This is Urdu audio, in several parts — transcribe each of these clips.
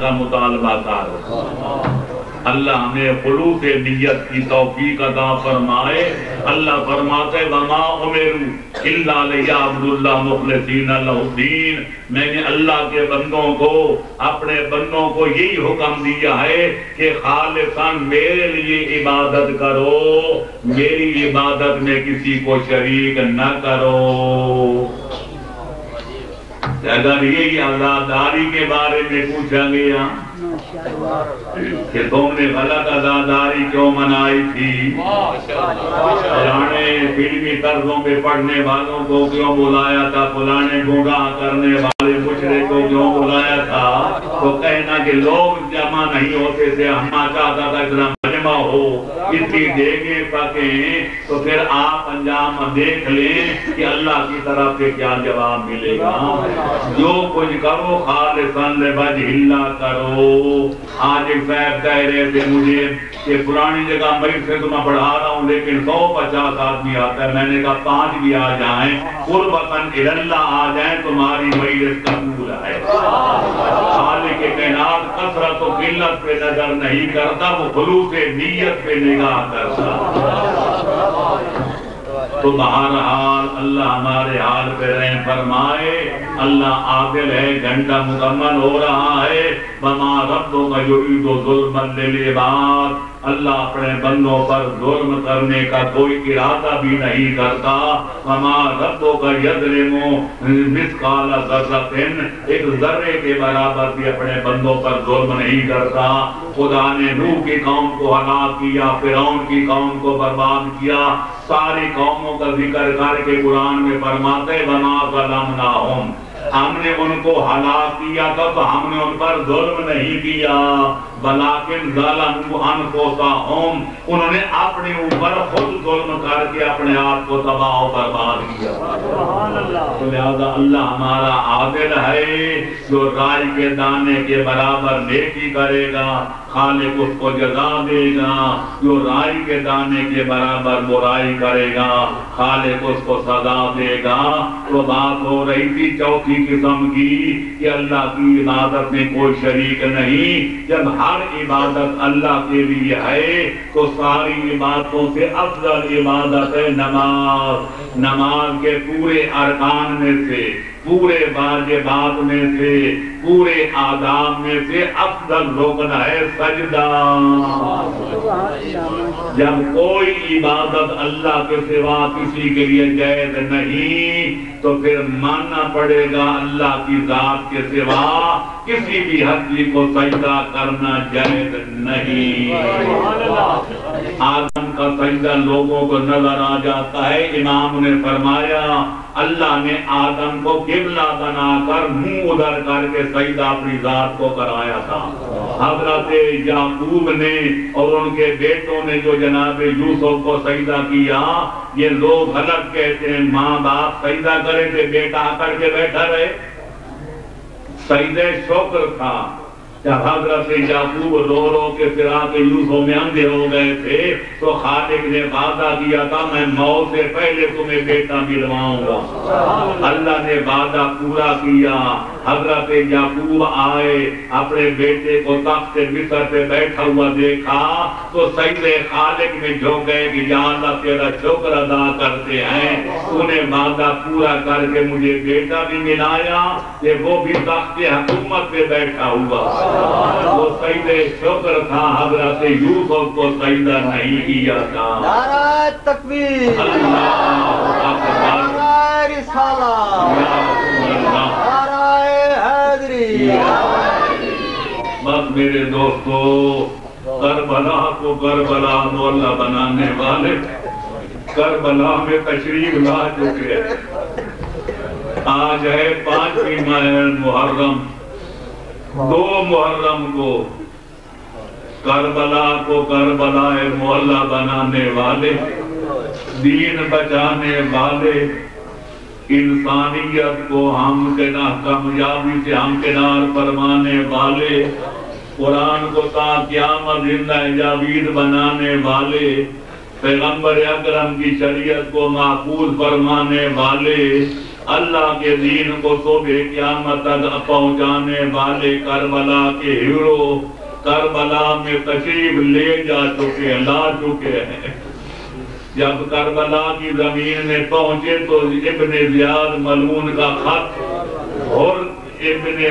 کا مطالبہ کر۔ اللہ ہمیں خلوص نیت کی توفیق عطا فرمائے۔ اللہ فرماتے، وما امرو الا لیعبد اللہ مخلصین له الدین میں نے اللہ کے بندوں کو، اپنے بندوں کو یہی حکم دیا ہے کہ خالصاً میرے لیے عبادت کرو۔ میری عبادت میں کسی کو شریک نہ کرو۔ اگر یہی آزاداری کے بارے میں پوچھا گیا کہ تم نے غلط آزاداری کیوں منائی تھی؟ پرانے فلمی طرزوں پہ پڑھنے والوں کو کیوں بلایا تھا؟ پرانے گناہ کرنے والے مشرے کو کیوں بلایا تھا؟ تو کہنا کہ لوگ جمع نہیں ہوتے تھے ہما چاہتا تھا اتنا ہو اتنی دیکھیں، پکیں، تو پھر آپ انجام دیکھ لیں کہ اللہ کی طرف سے کیا جواب ملے گا۔ جو کچھ کرو، خالصاً لوجہ اللہ کرو۔ آج صاحب کہہ رہے تھے مجھے کہ پرانی جگہ مئی سے تو میں پڑھا رہا ہوں، لیکن سو پچاس آدمی آتا ہے۔ میں نے کہا، پانچ بھی آ جائیں، قربتاً اللہ آ جائیں، تمہاری مجلس قبول ہے۔ خالق کائنات کثرت و قلت پہ نظر نہیں کرتا، وہ خلوص نیت پہ نگاہ کرتا۔ تو بہرحال اللہ ہمارے حال پہ رحم فرمائے۔ اللہ عادل ہے، گھنٹہ مکمل ہو رہا ہے۔ بما ربوں کا یعید و ظلم للعباد۔ اللہ اپنے بندوں پر ظلم کرنے کا کوئی ارادہ بھی نہیں کرتا۔ بما ربوں کا یظلم مثقال ذرۃ ایک ذرے کے برابر بھی اپنے بندوں پر ظلم نہیں کرتا۔ خدا نے نوح کی قوم کو ہلاک کیا، فرعون کی قوم کو برباد کیا۔ ساری قوموں کا ذکر کر کے قرآن میں فرماتے بنا ظلمناہم ہم نے ان کو ہلاک کیا تھا تو ہم نے ان پر ظلم نہیں کیا؟ بلاکن ظلم انفسہم انہوں نے اپنے اوپر خود ظلم کر کے اپنے آپ کو تباہ و برباد کیا۔ تو لہذا اللہ ہمارا عادل ہے جو رائی کے دانے کے برابر نیکی کرے گا خالق اس کو جزا دے گا جو رائی کے دانے کے برابر برائی کرے گا خالق اس کو سزا دے گا۔ تو بات ہو رہی تھی چوتھی قسم کی کہ اللہ کی عبادت میں کوئی شریک نہیں جب ہر عبادت اللہ کے لیے ہے تو ساری عبادتوں سے افضل عبادت ہے نماز۔ نماز کے پورے ارکان میں سے پورے واجبات میں سے، پورے آداب میں سے افضل رکن ہے سجدہ۔ جب کوئی عبادت اللہ کے سوا کسی کے لیے جائز نہیں، تو پھر ماننا پڑے گا اللہ کی ذات کے سوا کسی بھی ہستی کو سجدہ کرنا جائز نہیں۔ آدم کا سجدہ لوگوں کو نظر آ جاتا ہے، امام نے فرمایا اللہ نے آدم کو قبلہ بنا کر منہ ادھر کر کے سجدہ اپنی ذات کو کرایا تھا۔ حضرت یعقوب نے اور ان کے بیٹوں نے جو جناب یوسف کو سجدہ کیا، یہ لوگ غلط کہتے ہیں۔ ماں باپ سجدہ کرے تھے، بیٹا آ کر کے بیٹھا رہے۔ سجدہ شکر تھا۔ جب حضرت یعقوب رو رو کے فراق یوسف میں اندھے ہو گئے تھے تو خالق نے وعدہ کیا تھا میں موت سے پہلے تمہیں بیٹا ملواؤں گا۔ اللہ۔ نے وعدہ پورا کیا۔ حضرت یعقوب آئے اپنے بیٹے کو تخت مصر پہ بیٹھا ہوا دیکھا تو سید خالق میں جھو گئے کہ یا اللہ تیرا شکر ادا کرتے ہیں۔ انہیں وعدہ پورا کر کے مجھے بیٹا بھی ملایا کہ وہ بھی تخت حکومت پہ بیٹھا ہوا۔ وہ سید شکر تھا حضرت یوسف کو نہیں کیا تھا۔ نعرہ تکبیر۔ اللہ اکبر نعرہ رسالہ۔ نعرہ حیدری بس میرے دوستو کربلا کو کربلا مولا بنانے والے کربلا میں تشریف لا چکے۔ آج ہے پانچویں ماہ محرم۔ دو محرم کو کربلا کو کربلا مولا بنانے والے، دین بچانے والے۔ انسانیت کو ہم کے نہ کامیابی سے ہم کنار فرمانے والے۔ قرآن کو تا قیامت زندہ جاوید بنانے والے۔ پیغمبر اکرم کی شریعت کو محفوظ فرمانے والے۔ اللہ کے دین کو صبح قیامت تک پہنچانے والے کربلا کے ہیرو کربلا میں تشریف لے جا چکے ہیں، لا چکے ہیں۔ جب کربلا کی زمین میں پہنچے تو ابن زیاد ملون کا خط اور ابن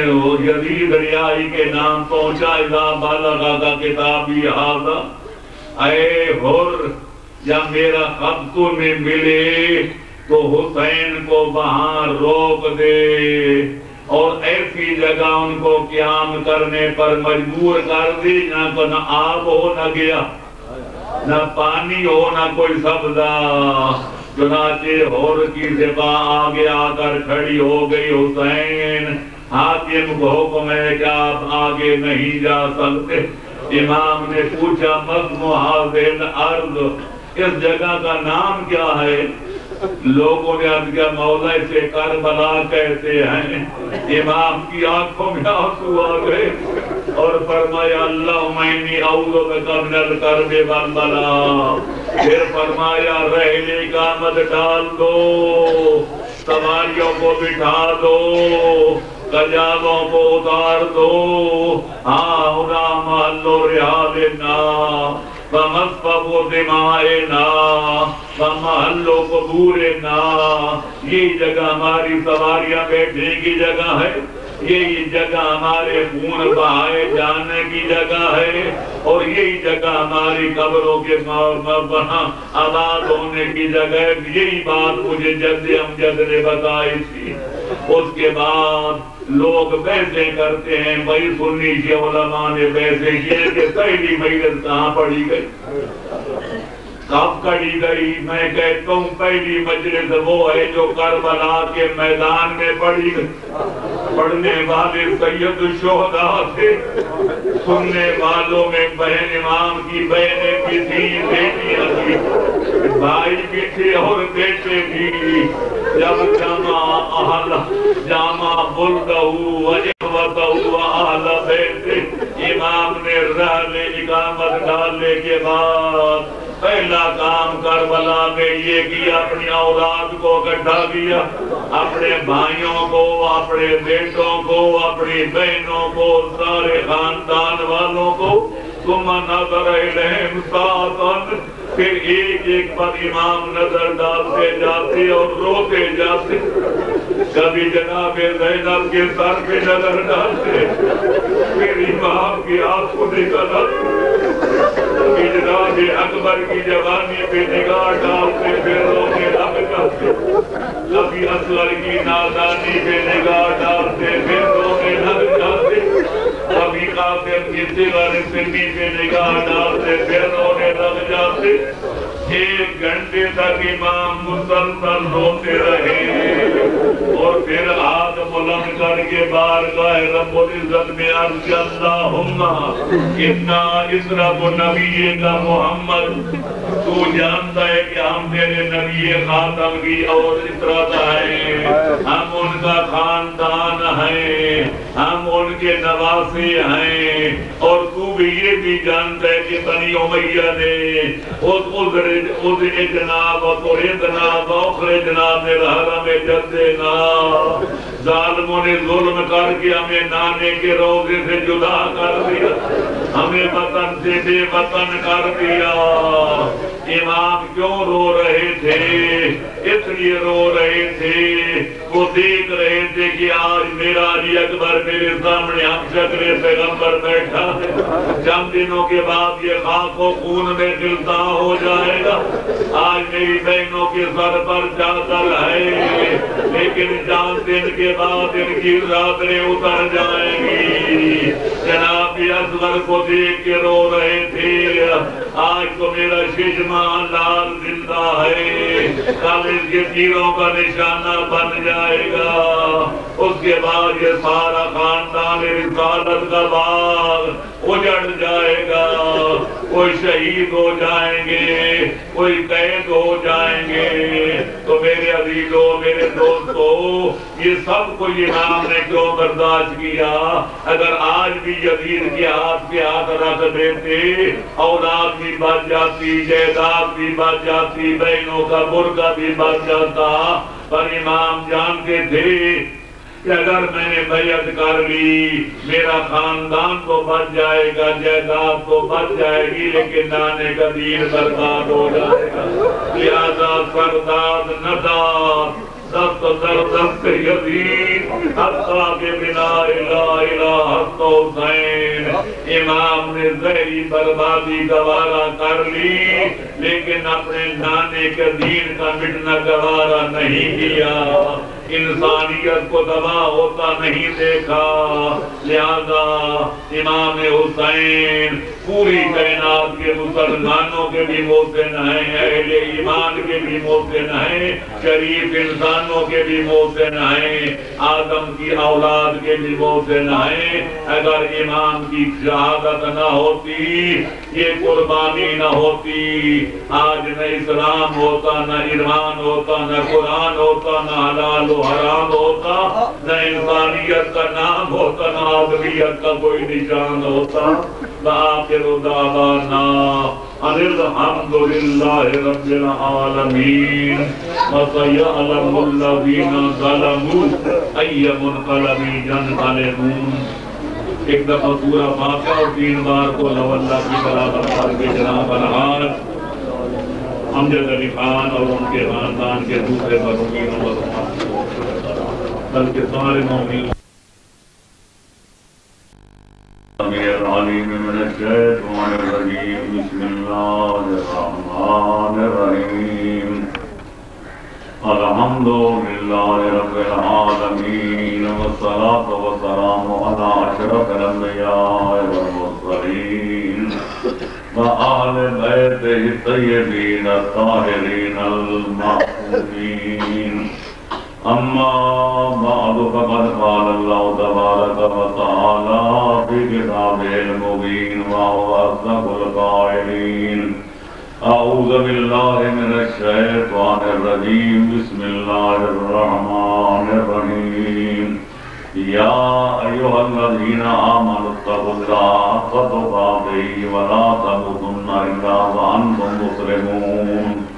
یزید ریائی کے نام پہنچا، اذا بالغا کا کتابی حاضر اے ہور جب میرا خط تمہیں ملے تو حسین کو وہاں روک دے اور ایسی جگہ ان کو قیام کرنے پر مجبور کر دی، نہ تو نہ آب ہو، نہ گیا، نہ پانی ہو، نہ کوئی سبزہ۔ چنانچہ ہور کی سپا آگے آ کر کھڑی ہو گئی حسین۔ حاکم کو حکم ہے کہ آپ آگے نہیں جا سکتے۔ امام نے پوچھا مضمو حاضر ارض اس جگہ کا نام کیا ہے؟ لوگوں نے عرض کیا، مولا، اسے کربلا کہتے ہیں۔ امام کی آنکھوں میں آنسو آ گئے اور فرمایا اللہ مینی اعوذ بک من الکرب والبلا پھر فرمایا، رہنے کا مد ڈال دو، سواریوں کو بٹھا دو کجابوں کو اتار دو۔ ہاں ہنا محلو رحالنا فمصفب دمائنا فمحلو قبورنا۔ یہ جگہ ہماری سواریاں بیٹھنے کی جگہ ہے۔ یہی جگہ ہمارے خون بہائے جانے کی جگہ ہے۔ اور یہی جگہ ہماری قبروں کے آباد ہونے کی جگہ ہے۔ یہی بات مجھے جد امجد نے بتائی تھی۔ اس کے بعد لوگ بیسے کرتے ہیں، بھائی سنی کے علماء نے بیسے کیے کہ پہلی مجلس کہاں پڑی گئی؟ کڑی گئی۔ میں کہتا ہوں، پہلی مجلس وہ ہے جو کربلا کے میدان میں پڑی۔ پڑھنے والے سید الشہداء تھے۔ سننے والوں میں بہن امام کی بہنیں بھی تھی بیٹیاں تھی۔ بھائی بھی تھے اور بیٹے بھی۔ جب جامع اہل، جامع بلدہو وجہوتہو اہل بیت، امام نے رحل اقامت ڈالنے کے بعد پہلا کام کربلا میں یہ کیا اپنی اولاد کو اکٹھا کیا۔ اپنے بھائیوں کو، اپنے بیٹوں کو، اپنی بہنوں کو، سارے خاندان والوں کو۔ تم نظر ساتن پھر ایک ایک پر امام نظر ڈالتے جاتے اور روتے جاتے۔ کبھی جناب زینب کے سر پہ نظر ڈالتے۔ پھر امام کی آنکھ کو نکل اجرام اکبر کی جوانی پہ نگاہ ڈالتے پیروں رونے لگ جاتے کبھی اصغر کی نادانی پہ نگاہ ڈالتے پیروں رونے لگ جاتے کبھی قاسم کی صغر سنی پہ نگاہ ڈالتے پیروں رونے لگ جاتے ایک گھنٹے تک امام مسلسل روتے رہے اور پھر ہاتھ بلند کر کے بار گاہ رب العزت میں عرض کہ اللہم اتنا اسرب نبی کا محمد. تو جانتا ہے کہ ہم تیرے نبی خاتم کی اور اطرت ہیں۔ ہم ان کا خاندان ہیں، ہم ان کے نواسی ہیں۔ اور تو بھی یہ بھی جانتا ہے کہ بنی امیہ نے اس عذر عذر جناب اور جناب اخر جناب نے جدے نا ظالموں نے ظلم کر کے ہمیں نانے کے روزے سے جدا کر دیا۔ ہمیں وطن سے بے وطن کر دیا۔ امام کیوں رو رہے تھے؟ اس لیے رو رہے تھے۔ وہ دیکھ رہے تھے کہ آج میرا علی اکبر میرے سامنے ہم شکر پیغمبر بیٹھا ہے۔ چند دنوں کے بعد یہ خاک و خون میں دلتا ہو جائے گا۔ آج میری بہنوں کے سر پر چادر ہے۔ لیکن جان دن کے بعد ان کی راتیں اتر جائیں گی۔ جناب اصغر کو دیکھ کے رو رہے آج تو میرا ششمہ لال زندہ ہے۔ کل اس کے تیروں کا نشانہ بن جائے گا۔ اس کے بعد یہ سارا خاندان رسالت کا باغ اجڑ جائے گا۔ کوئی شہید ہو جائیں گے، کوئی قید ہو جائیں گے۔ تو میرے عزیزوں، میرے دوستو یہ سب کو امام نے کیوں برداشت کیا؟ اگر آج بھی یزید کے ہاتھ پہ ہاتھ رکھ دیتے، اولاد بھی بچ جاتی، جائیداد بھی بچ جاتی، بہنوں کا برقع بھی بچ جاتا۔ پر امام جانتے تھے کہ اگر میں نے بیعت کر لی، میرا خاندان تو بچ جائے گا، جائیداد تو بچ جائے گی، لیکن نانے کا دین برباد ہو جائے گا۔ لہذا سرداد نداد دست در دست یزید حتی کے بنا الہ الہ حق حسین۔ امام نے زہری بربادی گوارا کر لی، لیکن اپنے نانے کے دین کا مٹنا گوارا نہیں کیا۔ انسانیت کو تباہ ہوتا نہیں دیکھا۔ لہذا امام حسین پوری کائنات کے مسلمانوں کے بھی محسن ہیں، اہل ایمان کے بھی محسن ہیں، شریف انسانوں کے بھی محسن ہیں، آدم کی اولاد کے بھی محسن ہیں۔ اگر امام کی شہادت نہ ہوتی، یہ قربانی نہ ہوتی۔ آج نہ اسلام ہوتا، نہ ایمان ہوتا، نہ قرآن ہوتا، نہ حلال ہوتا و حرام ہوتا، نہ انسانیت کا نام ہوتا، نہ آدمیت کا کوئی نشان ہوتا۔ بآخر دعوانا ان الحمد للہ رب العالمین۔ وسيعلم الذين ظلموا؟ اي منقلب ينقلبون ایک دفعہ پورا فاتحہ اور تین بار کو لو اللہ کی برابر پڑھ کے جناب الحال امجد علی خان اور ان کے خاندان کے دوسرے مرحومین و بلکہ سارے مومنین العليم من الشيطان الرجيم بسم الله الرحمن الرحيم الحمد لله رب العالمين والصلاة والسلام على أشرف الأنبياء والمرسلين وآل بيته الطيبين الطاهرين المعصومين أما بعد، فقد قال الله تبارك وتعالى في كتابه المبين، وهو أصدق القائلين. أعوذ بالله من الشيطان الرجيم. بسم الله الرحمن الرحيم. يا أيها الذين آمنوا اتقوا الله حق تقاته، ولا تموتن إلا وأنتم مسلمون.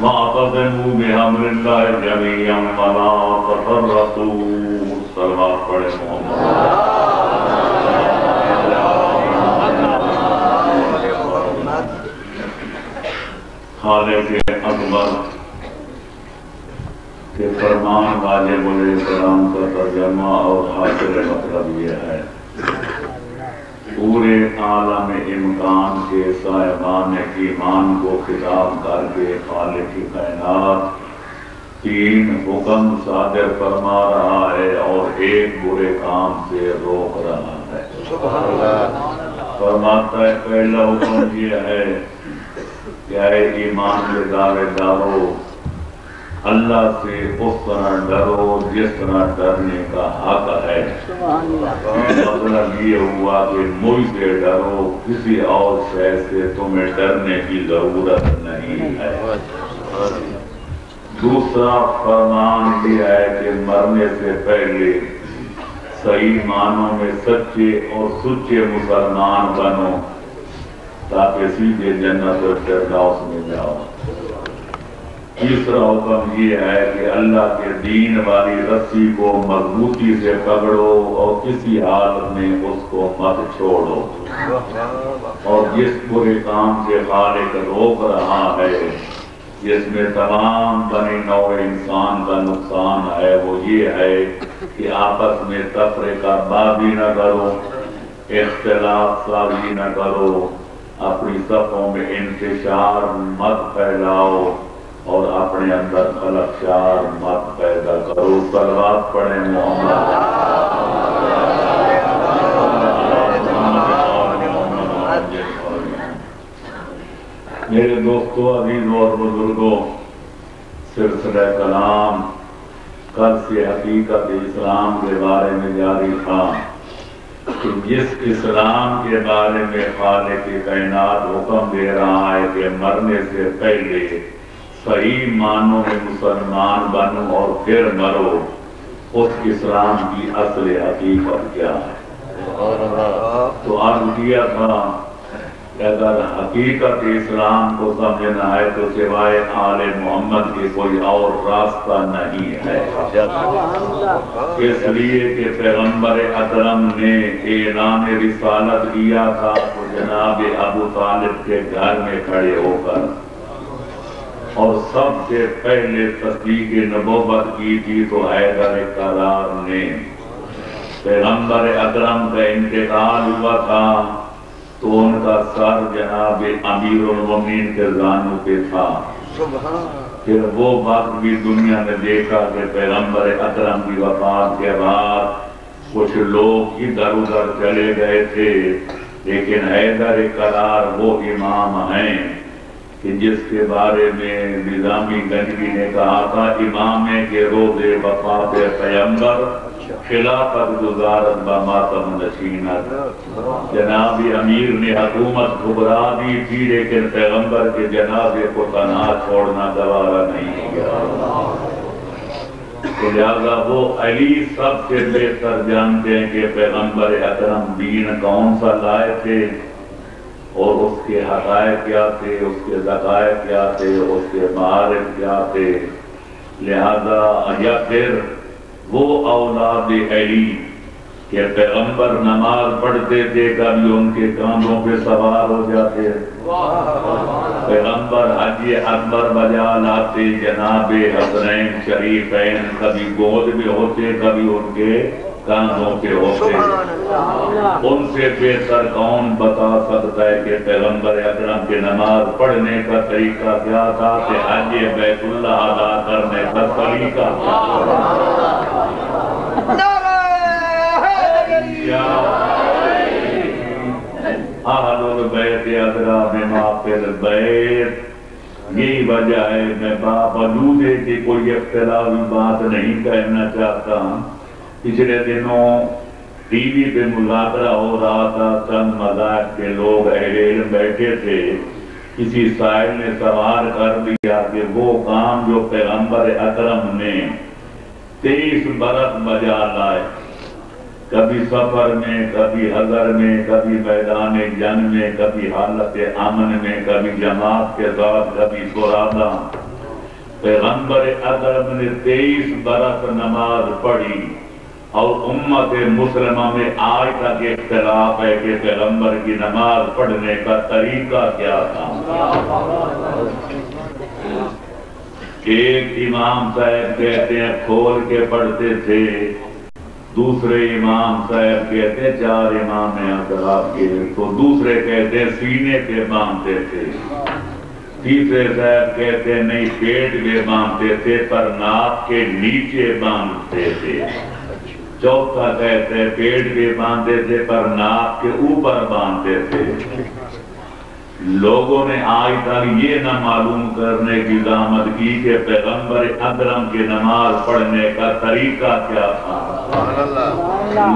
واعتصموا بحبل الله جميعا ولا تفرقوا. صلوات پڑھے محمد. خالق اکبر کے فرمان واجب علیہ السلام کا ترجمہ اور حاصل مطلب یہ ہے پورے عالم امکان کے صاحبان ایمان کو خطاب کر کے خالق کائنات تین حکم صادر فرما رہا ہے اور ایک برے کام سے روک رہا ہے۔ فرماتا ہے پہلا حکم یہ ہے کہ اے ایمان کے دعوے دارو اللہ سے اس طرح ڈرو جس طرح ڈرنے کا حق ہے۔ مطلب یہ ہوا کہ مجھ سے ڈرو کسی اور شے سے تمہیں ڈرنے کی ضرورت نہیں ہے۔ دوسرا فرمان یہ ہے کہ مرنے سے پہلے صحیح معنوں میں سچے اور سچے مسلمان بنو تاکہ سیدھے جنت اور فردوس میں جاؤ۔ تیسرا حکم یہ ہے کہ اللہ کے دین والی رسی کو مضبوطی سے پکڑو اور کسی حالت میں اس کو مت چھوڑو۔ اور جس برے کام سے خالق روک رہا ہے، جس میں تمام بنی نو انسان کا نقصان ہے، وہ یہ ہے کہ آپس میں تفرقہ بازی نہ کرو، اختلاف سازی نہ کرو، اپنی صفوں میں انتشار مت پھیلاؤ۔ اور اپنے اندر خلقشار مت پیدا کرو سلوات پڑھیں محمد۔ میرے دوستو، عزیز اور بزرگوں سلسلہ کلام کل سے حقیقت اسلام کے بارے میں جاری تھا کہ جس اسلام کے بارے میں خالق کائنات حکم دے رہا ہے کہ مرنے سے پہلے صحیح معنوں میں مسلمان بنو اور پھر مرو، اس اسلام کی اصل حقیقت کیا ہے؟ تو عرض کیا تھا، اگر حقیقت اسلام کو سمجھنا ہے تو سوائے آل محمد کے کوئی اور راستہ نہیں ہے۔ اس لیے کہ پیغمبر اکرم نے اعلان رسالت کیا تھا تو جناب ابو طالب کے گھر میں کھڑے ہو کر۔ اور سب سے پہلے تصدیق نبوت کی تھی تو حیدر قرار نے پیغمبر اکرم کا انتقال ہوا تھا تو ان کا سر جناب امیر المومنین کے زانوں پہ تھا۔ پھر وہ وقت بھی دنیا نے دیکھا کہ پیغمبر اکرم کی وفات کے بعد کچھ لوگ ادھر ادھر چلے گئے تھے، لیکن حیدر قرار وہ امام ہیں۔ کہ جس کے بارے میں نظامی گنجی نے کہا تھا، امام کے روز وفات پیغمبر، خلافت گزارت بماتم نشینت جناب امیر نے حکومت گھبرا دی تھی لیکن پیغمبر کے جناب کو تنہا چھوڑنا گوارا نہیں کیا۔ لہذا وہ علی سب سے بہتر جانتے ہیں کہ پیغمبر اکرم دین کون سا لائے تھے اور اس کے حقائق کیا تھے اس کے ذکائق کیا تھے اس کے معارف کیا تھے لہذا یا پھر وہ اولاد علی کہ پیغمبر نماز پڑھتے تھے کبھی ان کے کاندھوں پہ سوار ہو جاتے۔ پیغمبر حج اکبر بجا لاتے جناب حسنین شریفین کبھی گود میں ہوتے، کبھی ان کے کاندھوں پہ ہوتے ان سے بہتر کون بتا سکتا ہے کہ پیغمبر اکرم کے نماز پڑھنے کا طریقہ کیا تھا کہ حج بیت اللہ ادا کرنے کا طریقہ کیا اہل البیت ادرا بما فی البیت یہی وجہ ہے میں باوجود ہے کہ کوئی اختلافی بات نہیں کہنا چاہتا۔ پچھلے دنوں ٹی وی پہ مذاکرہ ہو رہا تھا، چند مذاق کے لوگ اہل علم بیٹھے تھے۔ کسی سائل نے سوال کر دیا کہ وہ کام جو پیغمبر اکرم نے تیئیس برس بجا لائے، کبھی سفر میں، کبھی حضر میں، کبھی میدان جنگ میں، کبھی حالت امن میں، کبھی جماعت کے ساتھ، کبھی سرادہ پیغمبر اکرم نے تیئیس برس نماز پڑھی۔ اور امت مسلمہ میں آج تک اختلاف ہے کہ پیغمبر کی نماز پڑھنے کا طریقہ کیا تھا۔ ایک امام صاحب کہتے ہیں، کھول کے پڑھتے تھے۔ دوسرے امام صاحب کہتے ہیں، چار امام اختلاف کے۔ تو دوسرے کہتے ہیں، سینے پہ باندھتے تھے۔ تیسرے صاحب کہتے ہیں، نہیں، پیٹ پہ باندھتے تھے، پر ناک کے نیچے باندھتے تھے۔ چوتھا کہتے ہیں پیٹ پہ باندھتے تھے، پر ناک کے اوپر باندھتے تھے۔ لوگوں نے آج تک یہ نہ معلوم کرنے کی زحمت کی کہ پیغمبر اکرم کی نماز پڑھنے کا طریقہ کیا تھا۔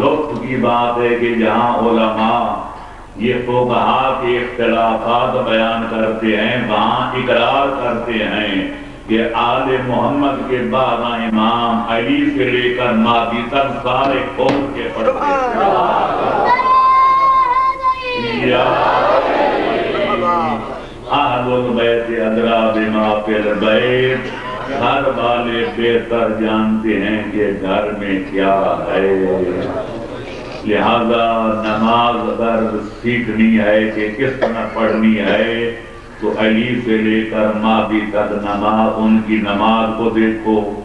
لطف کی بات ہے کہ جہاں علماء یہ فوقہا کے اختلافات بیان کرتے ہیں، وہاں اقرار کرتے ہیں۔ کہ آل محمد کے بارہ امام علی سے لے کر مادی تک سارے کھول کے پڑھتے اہل البیت ادرا بما فی البیت، ہر والے بہتر جانتے ہیں کہ گھر میں کیا ہے۔ لہذا نماز اگر سیکھنی ہے کہ کس طرح پڑھنی ہے۔ تو علی سے لے کر مادی تک نماز ان کی نماز کو دیکھو۔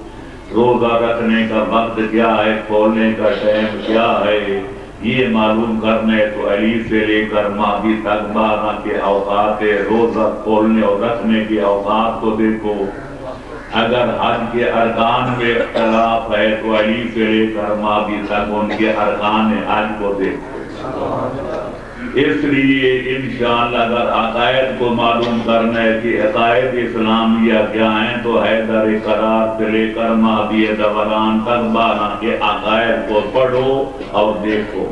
روزہ رکھنے کا وقت کیا ہے؟ کھولنے کا ٹائم کیا ہے؟ یہ معلوم کرنے تو علی سے لے کر ماضی تک بارہ کے اوقات روزہ کھولنے اور رکھنے کے اوقات کو دیکھو۔ اگر حج کے ارکان میں اختلاف ہے تو علی سے لے کر ماضی تک ان کے ارکان حج کو دیکھو۔ اس لیے انشاءاللہ اگر عقائد کو معلوم کرنا ہے کہ عقائد اسلامیہ کیا ہیں، تو حیدر قرار سے لے کر دوران تک بارہ کے عقائد کو پڑھو اور دیکھو۔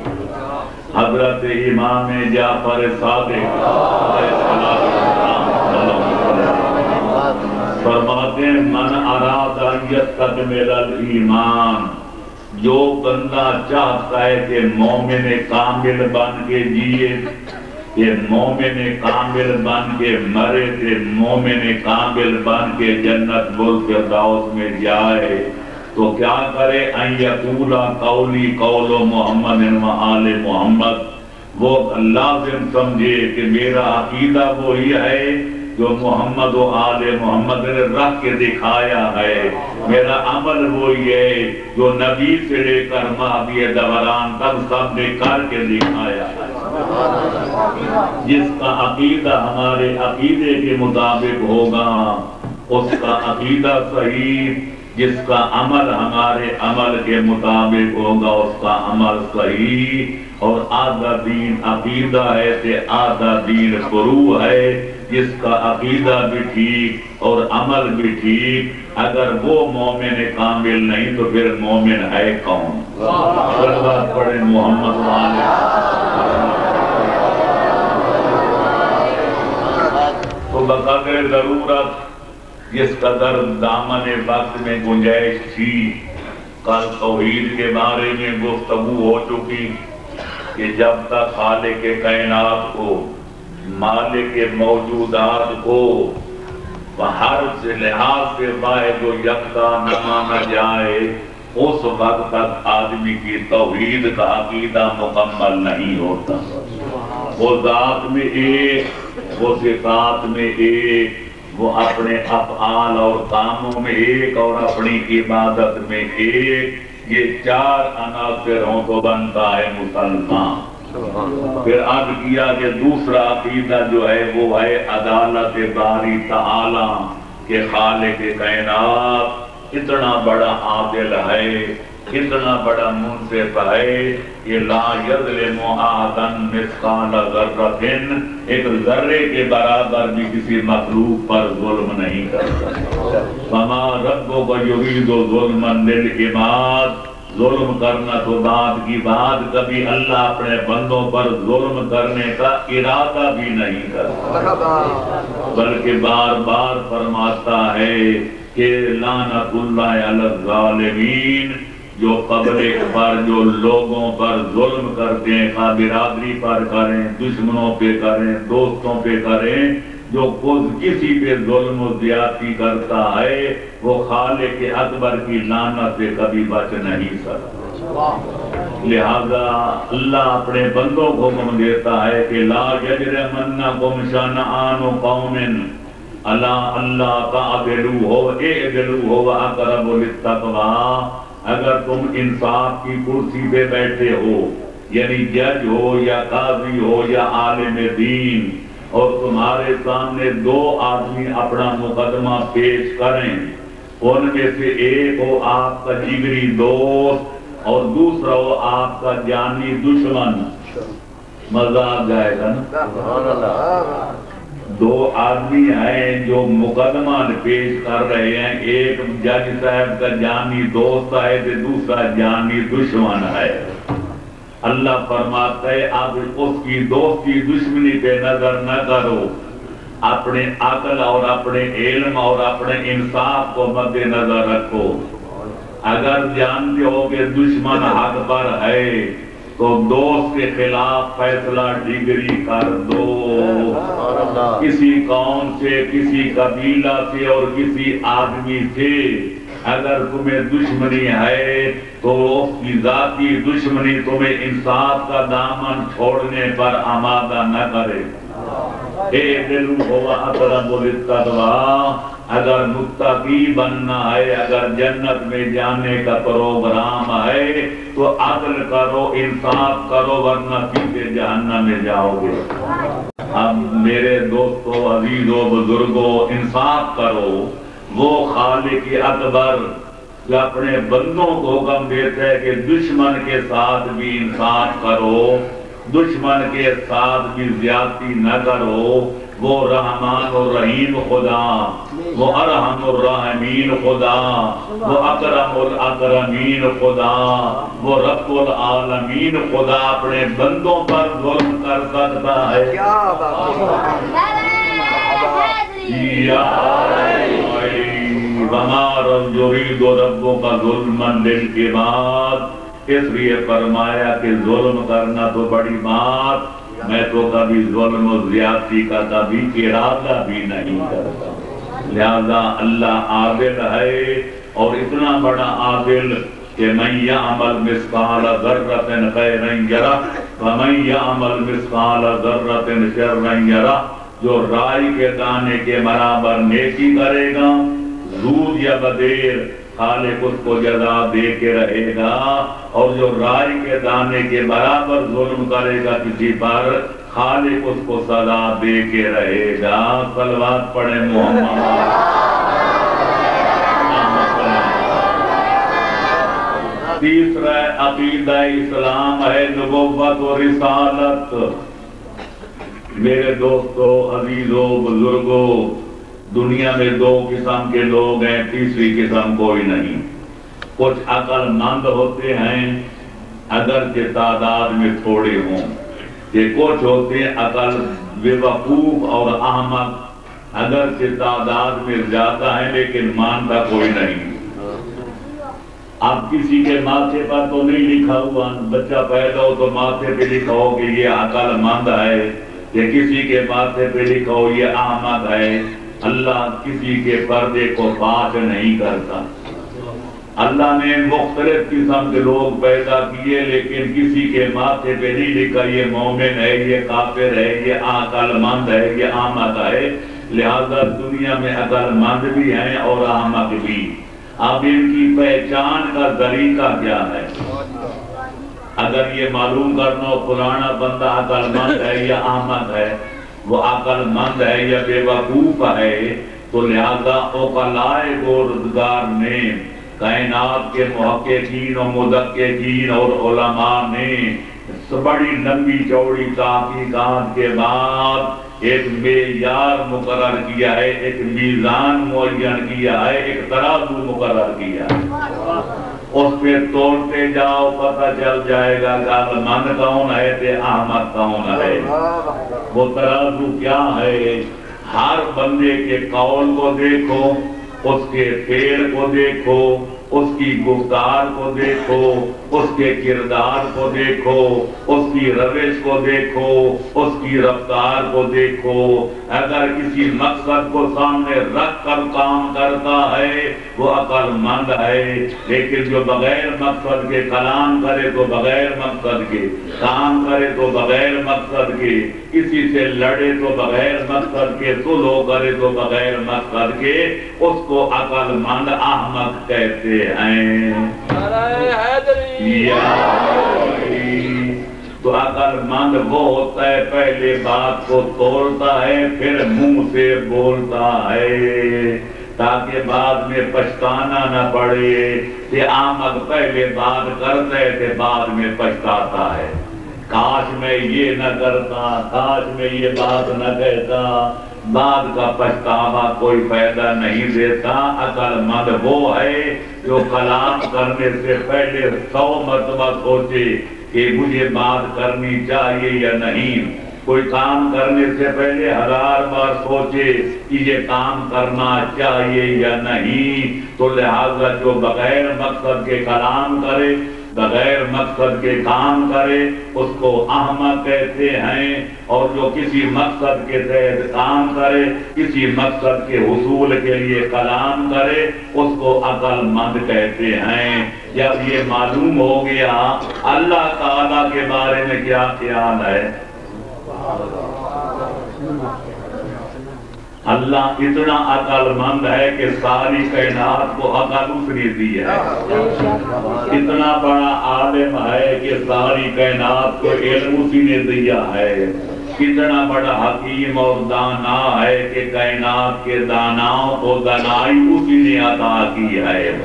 حضرت امام جعفر صادق فرماتے ہیں، من اراد ان یستکمل الایمان جو بندہ چاہتا ہے کہ مومن کامل بن کے جیے، کہ مومن کامل بن کے مرے تھے مومن کامل بن کے جنت ملک فردوس میں جائے۔ تو کیا کرے؟ ان یقولا قولی قول محمد و آل محمد۔ وہ لازم سمجھے کہ میرا عقیدہ وہی ہے جو محمد و آل محمد نے رکھ کے دکھایا ہے۔ میرا عمل وہی ہے جو نبی سے لے کر مہدی دوران تک سب نے کر کے دکھایا ہے۔ جس کا عقیدہ ہمارے عقیدے کے مطابق ہوگا، اس کا عقیدہ صحیح، جس کا عمل ہمارے عمل کے مطابق ہوگا، اس کا عمل صحیح۔ اور آدھا دین عقیدہ ہے کہ آدھا دین فرو ہے۔ جس کا عقیدہ بھی ٹھیک اور عمل بھی ٹھیک، اگر وہ مومن کامل نہیں تو پھر مومن ہے کون؟ پڑے محمد تو بقدر ضرورت جس قدر دامن وقت میں گنجائش تھی، کل توحید کے بارے میں گفتگو ہو چکی کہ جب تک خالق کے کائنات کو مالک کے موجودات کو ہر سے لحاظ سے واحد و یکتا نہ مانا جائے اس وقت تک آدمی کی توحید کا عقیدہ مکمل نہیں ہوتا۔ وہ ذات میں ایک وہ صفات میں ایک وہ اپنے افعال اور کاموں میں ایک اور اپنی عبادت میں ایک۔ یہ چار عناصروں کو بنتا ہے مسلمان۔ پھر اب کیا کہ دوسرا عقیدہ جو ہے وہ ہے عدالت باری تعالی کے خالق کائنات۔ اتنا بڑا عادل ہے اتنا بڑا منصف ہے۔ کہ لا یظلم آدم مثقال ذرۃ ایک ذرے کے برابر بھی کسی مخلوق پر ظلم نہیں کرتا فما ربک یرید ظلما للعباد ظلم کرنا تو بات کی بات کبھی اللہ اپنے بندوں پر ظلم کرنے کا ارادہ بھی نہیں کرتا۔ بلکہ بار بار فرماتا ہے کہ لعنت اللہ علی الظالمین، جو پبلک پر، جو لوگوں پر ظلم کرتے ہیں برادری پر کریں، دشمنوں پہ کریں، دوستوں پہ کریں جو خود کسی پہ ظلم و زیادتی کرتا ہے، وہ خالق اکبر کی لانت سے کبھی بچ نہیں سکتا۔ لہذا اللہ اپنے بندوں کو حکم دیتا ہے کہ لا یجر منہ کم شان آن قومن اللہ اللہ کا عدلو ہو، اے عدلو ہو، اقرب للتقوی۔ اگر تم انصاف کی کرسی پہ بیٹھے ہو یعنی جج ہو یا قاضی ہو یا عالم دین اور تمہارے سامنے دو آدمی اپنا مقدمہ پیش کریں۔ ان میں سے ایک ہو آپ کا جگری دوست اور دوسرا ہو آپ کا جانی دشمن۔ مزہ آ جائے گا نا؟ دو آدمی ہیں جو مقدمہ پیش کر رہے ہیں۔ ایک جج صاحب کا جانی دوست ہے، دوسرا جانی دشمن ہے۔ اللہ فرماتا ہے آپ اس کی دوستی دشمنی پہ نظر نہ کرو۔ اپنے عقل اور اپنے علم اور اپنے انصاف کو مد نظر رکھو۔ اگر جانتے ہو کہ دشمن حق پر ہے تو دوست کے خلاف فیصلہ ڈگری کر دو۔ کسی قوم سے کسی قبیلہ سے اور کسی آدمی سے اگر تمہیں دشمنی ہے تو اس کی ذاتی دشمنی تمہیں انصاف کا دامن چھوڑنے پر آمادہ نہ کرے۔ اے دل ہوا اقرب للتقوی۔ اگر متقی بننا ہے، اگر جنت میں جانے کا پروگرام ہے، تو عدل کرو، انصاف کرو، ورنہ سیدھے جہنم میں جاؤ گے۔ اب میرے دوستو، عزیزو، بزرگو، انصاف کرو۔ وہ خالق اکبر جو اپنے بندوں کو حکم دیتے ہیں کہ دشمن کے ساتھ بھی انصاف کرو دشمن کے ساتھ بھی زیادتی نہ کرو وہ رحمان الرحیم خدا وہ ارحم الرحمین خدا وہ اکرم الاکرمین خدا وہ رب العالمین خدا اپنے بندوں پر ظلم کر سکتا ہے۔ ربوں کا ظلم کے بعد اس لیے فرمایا کہ ظلم کرنا تو بڑی بات، میں تو کبھی ظلم و زیادتی کا کبھی ارادہ بھی نہیں کرتا۔ لہذا اللہ عادل ہے اور اتنا بڑا عادل کہ من یعمل مثقال ذرۃ خیرا یرا ومن یعمل مثقال ذرۃ شرا یرا جو رائی کے دانے کے برابر نیکی کرے گا زود یا بدیر خالق اس کو جزا دے کے رہے گا اور جو رائی کے دانے کے برابر ظلم کرے گا کسی پر خالق اس کو سزا دے کے رہے گا۔ سلوات پڑھے محمد۔ تیسرا عقیدہ اسلام ہے نبوت و رسالت۔ میرے دوستو، عزیزو، بزرگو دنیا میں دو قسم کے لوگ ہیں، تیسری قسم کوئی نہیں۔ کچھ عقل مند ہوتے ہیں اگر کے تعداد میں تھوڑے ہوں۔ کہ کچھ ہوتے ہیں عقل بے وقوف اور احمد۔ اگر سے تعداد میں زیادہ ہے لیکن مانتا کوئی نہیں۔ اب کسی کے ماتھے پر تو نہیں لکھا ہوا۔ بچہ پیدا ہو تو ماتھے پہ لکھا ہو کہ یہ عقل مند ہے۔ کہ کسی کے ماتھے پہ لکھا ہو یہ احمد ہے۔ اللہ کسی کے پردے کو پاک نہیں کرتا۔ اللہ نے مختلف قسم کے لوگ پیدا کیے، لیکن کسی کے ماتھے پہ نہیں لکھا، یہ مومن ہے، یہ کافر ہے، یہ عقل مند ہے، یہ آمد ہے۔ لہذا دنیا میں عقل مند بھی ہیں اور آمد بھی۔ اب ان کی پہچان کا طریقہ کیا ہے؟ اگر یہ معلوم کرنا پرانا بندہ عقل مند ہے یا آمد ہے وہ عقل مند ہے یا بے وقوف ہے، تو لہذا اوقلائے روزگار نے، کائنات کے محققین و مدققین اور علماء نے بڑی لمبی چوڑی تحقیقات کے بعد ایک معیار مقرر کیا ہے، ایک میزان معین کیا ہے، ایک ترازو مقرر کیا ہے۔ اس پہ توڑتے جاؤ، پتہ چل جائے گا کہ من کون ہے تے احمد کون ہے۔ وہ ترازو کیا ہے؟ ہر بندے کے قول کو دیکھو، اس کے پھیڑ کو دیکھو۔ اس کی گفتار کو دیکھو، اس کے کردار کو دیکھو، اس کی روش کو دیکھو، اس کی رفتار کو دیکھو۔ اگر کسی مقصد کو سامنے رکھ کر کام کرتا ہے، وہ عقل مند ہے۔ لیکن جو بغیر مقصد کے کلام کرے تو بغیر مقصد کے، کام کرے تو بغیر مقصد کے، کسی سے لڑے تو بغیر مقصد کے سلو کرے تو بغیر مقصد کے، اس کو عقل مند احمد کہتے تو عقل مند وہ ہوتا ہے۔ پہلے بات کو توڑتا ہے پھر منہ سے بولتا ہے تاکہ بعد میں پچھتانا نہ پڑے کہ آمد پہلے بات کرتے تھے بعد میں پچھتاتا ہے کاش میں یہ نہ کرتا کاش میں یہ بات نہ کہتا بعد کا پچھتاوا کوئی فائدہ نہیں دیتا عقل مند وہ ہے جو کلام کرنے سے پہلے سو مرتبہ سوچے کہ مجھے بات کرنی چاہیے یا نہیں۔ کوئی کام کرنے سے پہلے ہزار بار سوچے کہ یہ کام کرنا چاہیے یا نہیں، تو لہذا جو بغیر مقصد کے کلام کرے بغیر مقصد کے کام کرے، اس کو احمد کہتے ہیں۔ اور جو کسی مقصد کے تحت کام کرے، کسی مقصد کے حصول کے لیے کلام کرے، اس کو عقل مند کہتے ہیں۔ جب یہ معلوم ہو گیا اللہ تعالی کے بارے میں کیا خیال ہے؟ اللہ اتنا عقل مند ہے کہ ساری کائنات کو عقل اس نے دی ہے۔ اتنا بڑا عالم ہے کہ ساری کائنات کو علم اسی نے دیا ہے۔ کتنا بڑا حکیم اور دانا ہے کہ کائنات کے داناؤں کو دنائی اسی نے عطا کی ہے۔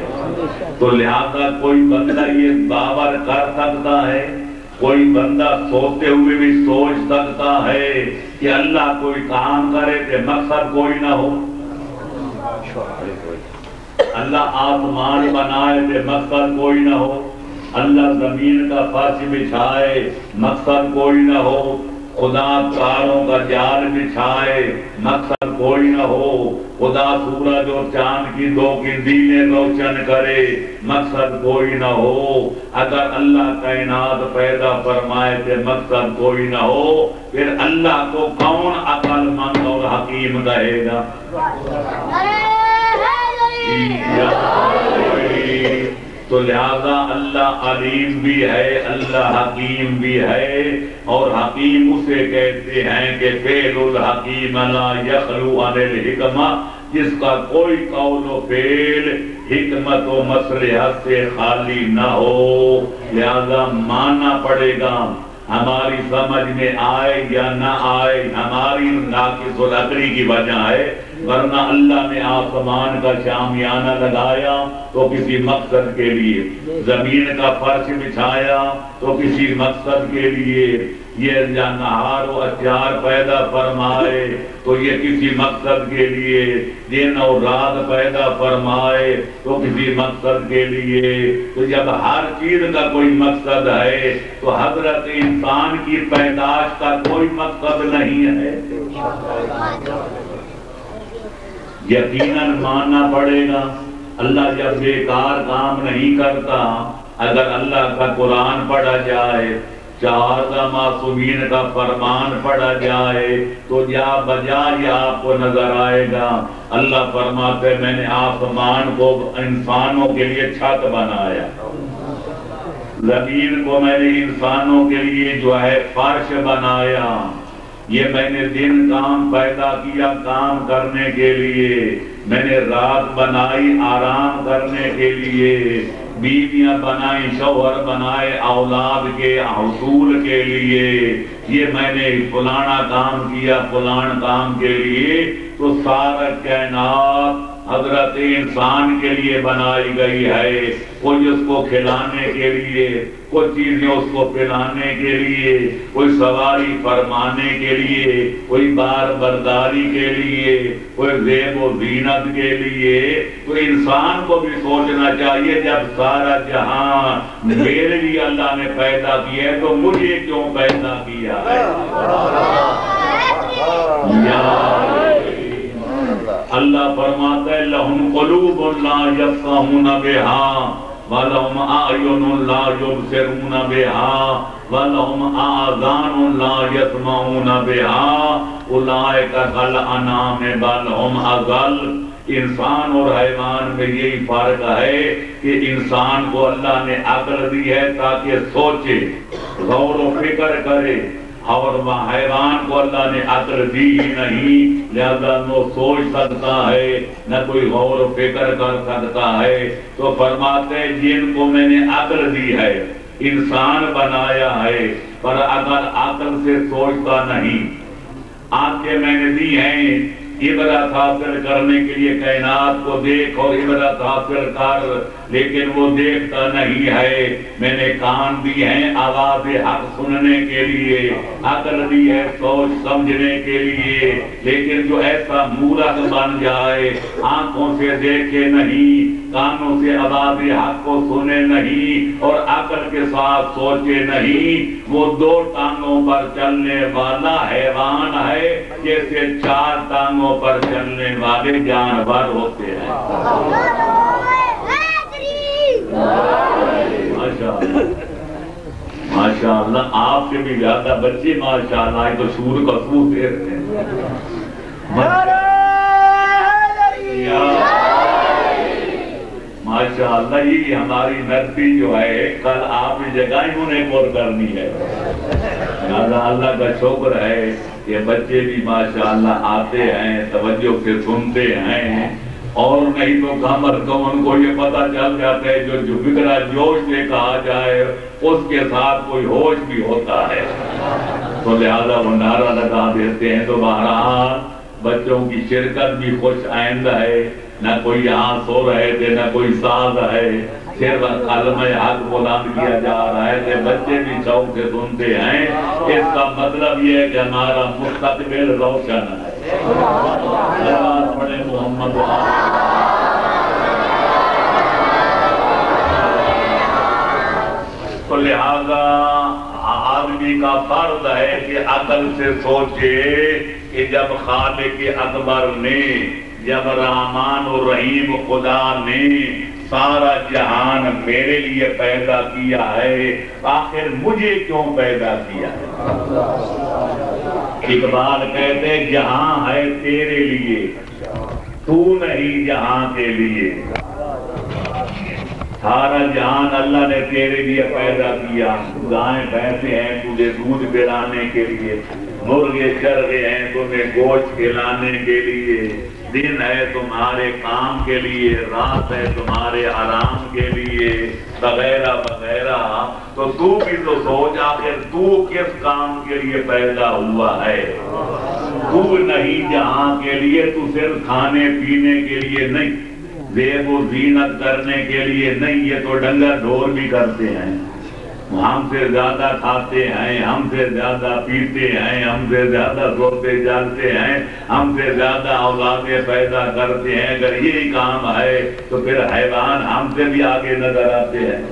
تو لہذا کوئی بندہ یہ باور کر سکتا ہے کوئی بندہ سوتے ہوئے بھی سوچ سکتا ہے کہ اللہ کوئی کام کرے کہ مقصد کوئی نہ ہو۔ اللہ آسمان بنائے کہ مقصد کوئی نہ ہو۔ اللہ زمین کا فرش بچھائے مقصد کوئی نہ ہو۔ خدا تاروں کا جال بچھائے مقصد کوئی نہ ہو۔ خدا سورج اور چاند کی دو دینے روشن کرے مقصد کوئی نہ ہو۔ اگر اللہ کائنات پیدا فرمائے کہ مقصد کوئی نہ ہو پھر اللہ کو کون عقل مند اور حکیم کہے گا؟ تو لہذا اللہ علیم بھی ہے، اللہ حکیم بھی ہے۔ اور حکیم اسے کہتے ہیں کہ فیل الحکیم لا یخلو عن الحکمہ، جس کا کوئی قول و فیل حکمت و مصلحت سے خالی نہ ہو۔ لہذا ماننا پڑے گا، ہماری سمجھ میں آئے یا نہ آئے، ہماری ناقص العقلی کی وجہ ہے۔ ورنہ اللہ نے آسمان کا شامیانہ لگایا تو کسی مقصد کے لیے، زمین کا فرش بچھایا تو کسی مقصد کے لیے۔ یہ نہار و اچار پیدا فرمائے تو یہ کسی مقصد کے لیے۔ دن اور رات پیدا فرمائے تو کسی مقصد کے لیے۔ تو جب ہر چیز کا کوئی مقصد ہے تو حضرت انسان کی پیداش کا کوئی مقصد نہیں ہے۔ یقیناً ماننا پڑے گا۔ اللہ جب بیکار کام نہیں کرتا، اگر اللہ کا قرآن پڑھا جائے، چار معصومین کا فرمان پڑھا جائے، تو جا بجا یا آپ کو نظر آئے گا۔ اللہ فرماتے میں نے آسمان کو انسانوں کے لیے چھت بنایا۔ زمین کو میں نے انسانوں کے لیے جو ہے فرش بنایا۔ یہ میں نے دن کام پیدا کیا کام کرنے کے لیے۔ میں نے رات بنائی آرام کرنے کے لیے۔ بیویاں بنائی شوہر بنائے اولاد کے حصول کے لیے۔ یہ میں نے فلانا کام کیا، فلان کام کے لیے۔ تو سارا کائنات حضرت انسان کے لیے بنائی گئی ہے۔ کوئی اس کو کھلانے کے لیے کوئی چیزیں اس کو پلانے کے لیے کوئی سواری فرمانے کے لیے کوئی بار برداری کے لیے کوئی زیب و زینت کے لیے۔ تو انسان کو بھی سوچنا چاہیے جب سارا جہاں میرے لیے اللہ نے پیدا کیا ہے تو مجھے کیوں پیدا کیا ہے؟ اللہ فرماتا ہے، لہم قلوب لا یفقہون بہا، ولہم اعین لا یبصرون بہا، ولہم آذان لا یسمعون بہا۔ اولئک کالانعام بل ہم اضل انسان اور حیوان میں یہی فرق ہے کہ انسان کو اللہ نے عقل دی ہے تاکہ سوچے، غور و فکر کرے۔ اور وہ حیوان کو اللہ نے عقل دی ہی نہیں، لہذا نہ سوچ سکتا ہے، نہ کوئی غور و فکر کر سکتا ہے۔ تو فرماتے ہیں، جن کو میں نے عقل دی ہے، انسان بنایا ہے، پر اگر عقل سے سوچتا نہیں۔ آنکھیں میں نے دی ہیں، عبرت حاصل کرنے کے لیے کائنات کو دیکھ اور عبرت حاصل کر لیکن وہ دیکھتا نہیں ہے۔ میں نے کان دی ہیں آواز حق سننے کے لیے عقل دی ہے سوچ سمجھنے کے لیے۔ لیکن جو ایسا مورت بن جائے، آنکھوں سے دیکھے نہیں، کانوں سے آواز حق کو سنے نہیں اور عقل کے ساتھ سوچے نہیں، وہ دو ٹانگوں پر چلنے والا حیوان ہے، جیسے چار ٹانگوں پر چلنے والے جانور ہوتے ہیں۔ ماشاء اللہ آپ کے بھی زیادہ بچے ماشاء اللہ تو سور کا سور دے رہے ہیں۔ ماشاء اللہ یہ ہماری نرسی جو ہے، کل آپ کی جگہ انہوں نے کرنی ہے۔ اللہ کا شکر ہے کہ بچے بھی ماشاء اللہ آتے ہیں، توجہ سے سنتے ہیں۔ اور نہیں تو کمر تو ان کو یہ پتا چل جاتا ہے جو جو جوش سے کہا جائے، اس کے ساتھ کوئی ہوش بھی ہوتا ہے۔ تو لہذا وہ نعرہ لگا دیتے ہیں۔ تو بہرحال بچوں کی شرکت بھی خوش آئند ہے۔ نہ کوئی یہاں سو رہے تھے، نہ کوئی ساز ہے۔ صرف قلم حق بلند کیا جا رہا ہے بچے بھی شوق سے سنتے ہیں۔ اس کا مطلب یہ ہے کہ ہمارا مستقبل روشن ہے۔ محمد لہذا آدمی کا فرض ہے کہ عقل سے سوچے کہ جب خالق اکبر نے، جب رحمان و رحیم خدا نے سارا جہان میرے لیے پیدا کیا ہے، آخر مجھے کیوں پیدا کیا ہے؟ اقبال کہتے جہاں ہے تیرے لیے، تو نہیں جہاں کے لیے۔ سارا جہان اللہ نے تیرے لیے پیدا کیا۔ گائے بھینسے ہیں تجھے دودھ پلانے کے لیے، مرغے، چرغے ہیں تمہیں گوشت کھلانے کے لیے۔ دن ہے تمہارے کام کے لیے، رات ہے تمہارے آرام کے لیے۔ وغیرہ وغیرہ تو تو بھی تو سوچ آخر تو کس کام کے لیے پیدا ہوا ہے؟ تو نہیں جہاں کے لیے، تو صرف کھانے پینے کے لیے نہیں۔ زیب و زینت کرنے کے لیے نہیں، یہ تو ڈنگر ڈھور بھی کرتے ہیں۔ ہم سے زیادہ کھاتے ہیں، ہم سے زیادہ پیتے ہیں، ہم سے زیادہ سوتے جانتے ہیں، ہم سے زیادہ اولادیں پیدا کرتے ہیں۔ اگر یہی کام ہے تو پھر حیوان ہم سے بھی آگے نظر آتے ہیں۔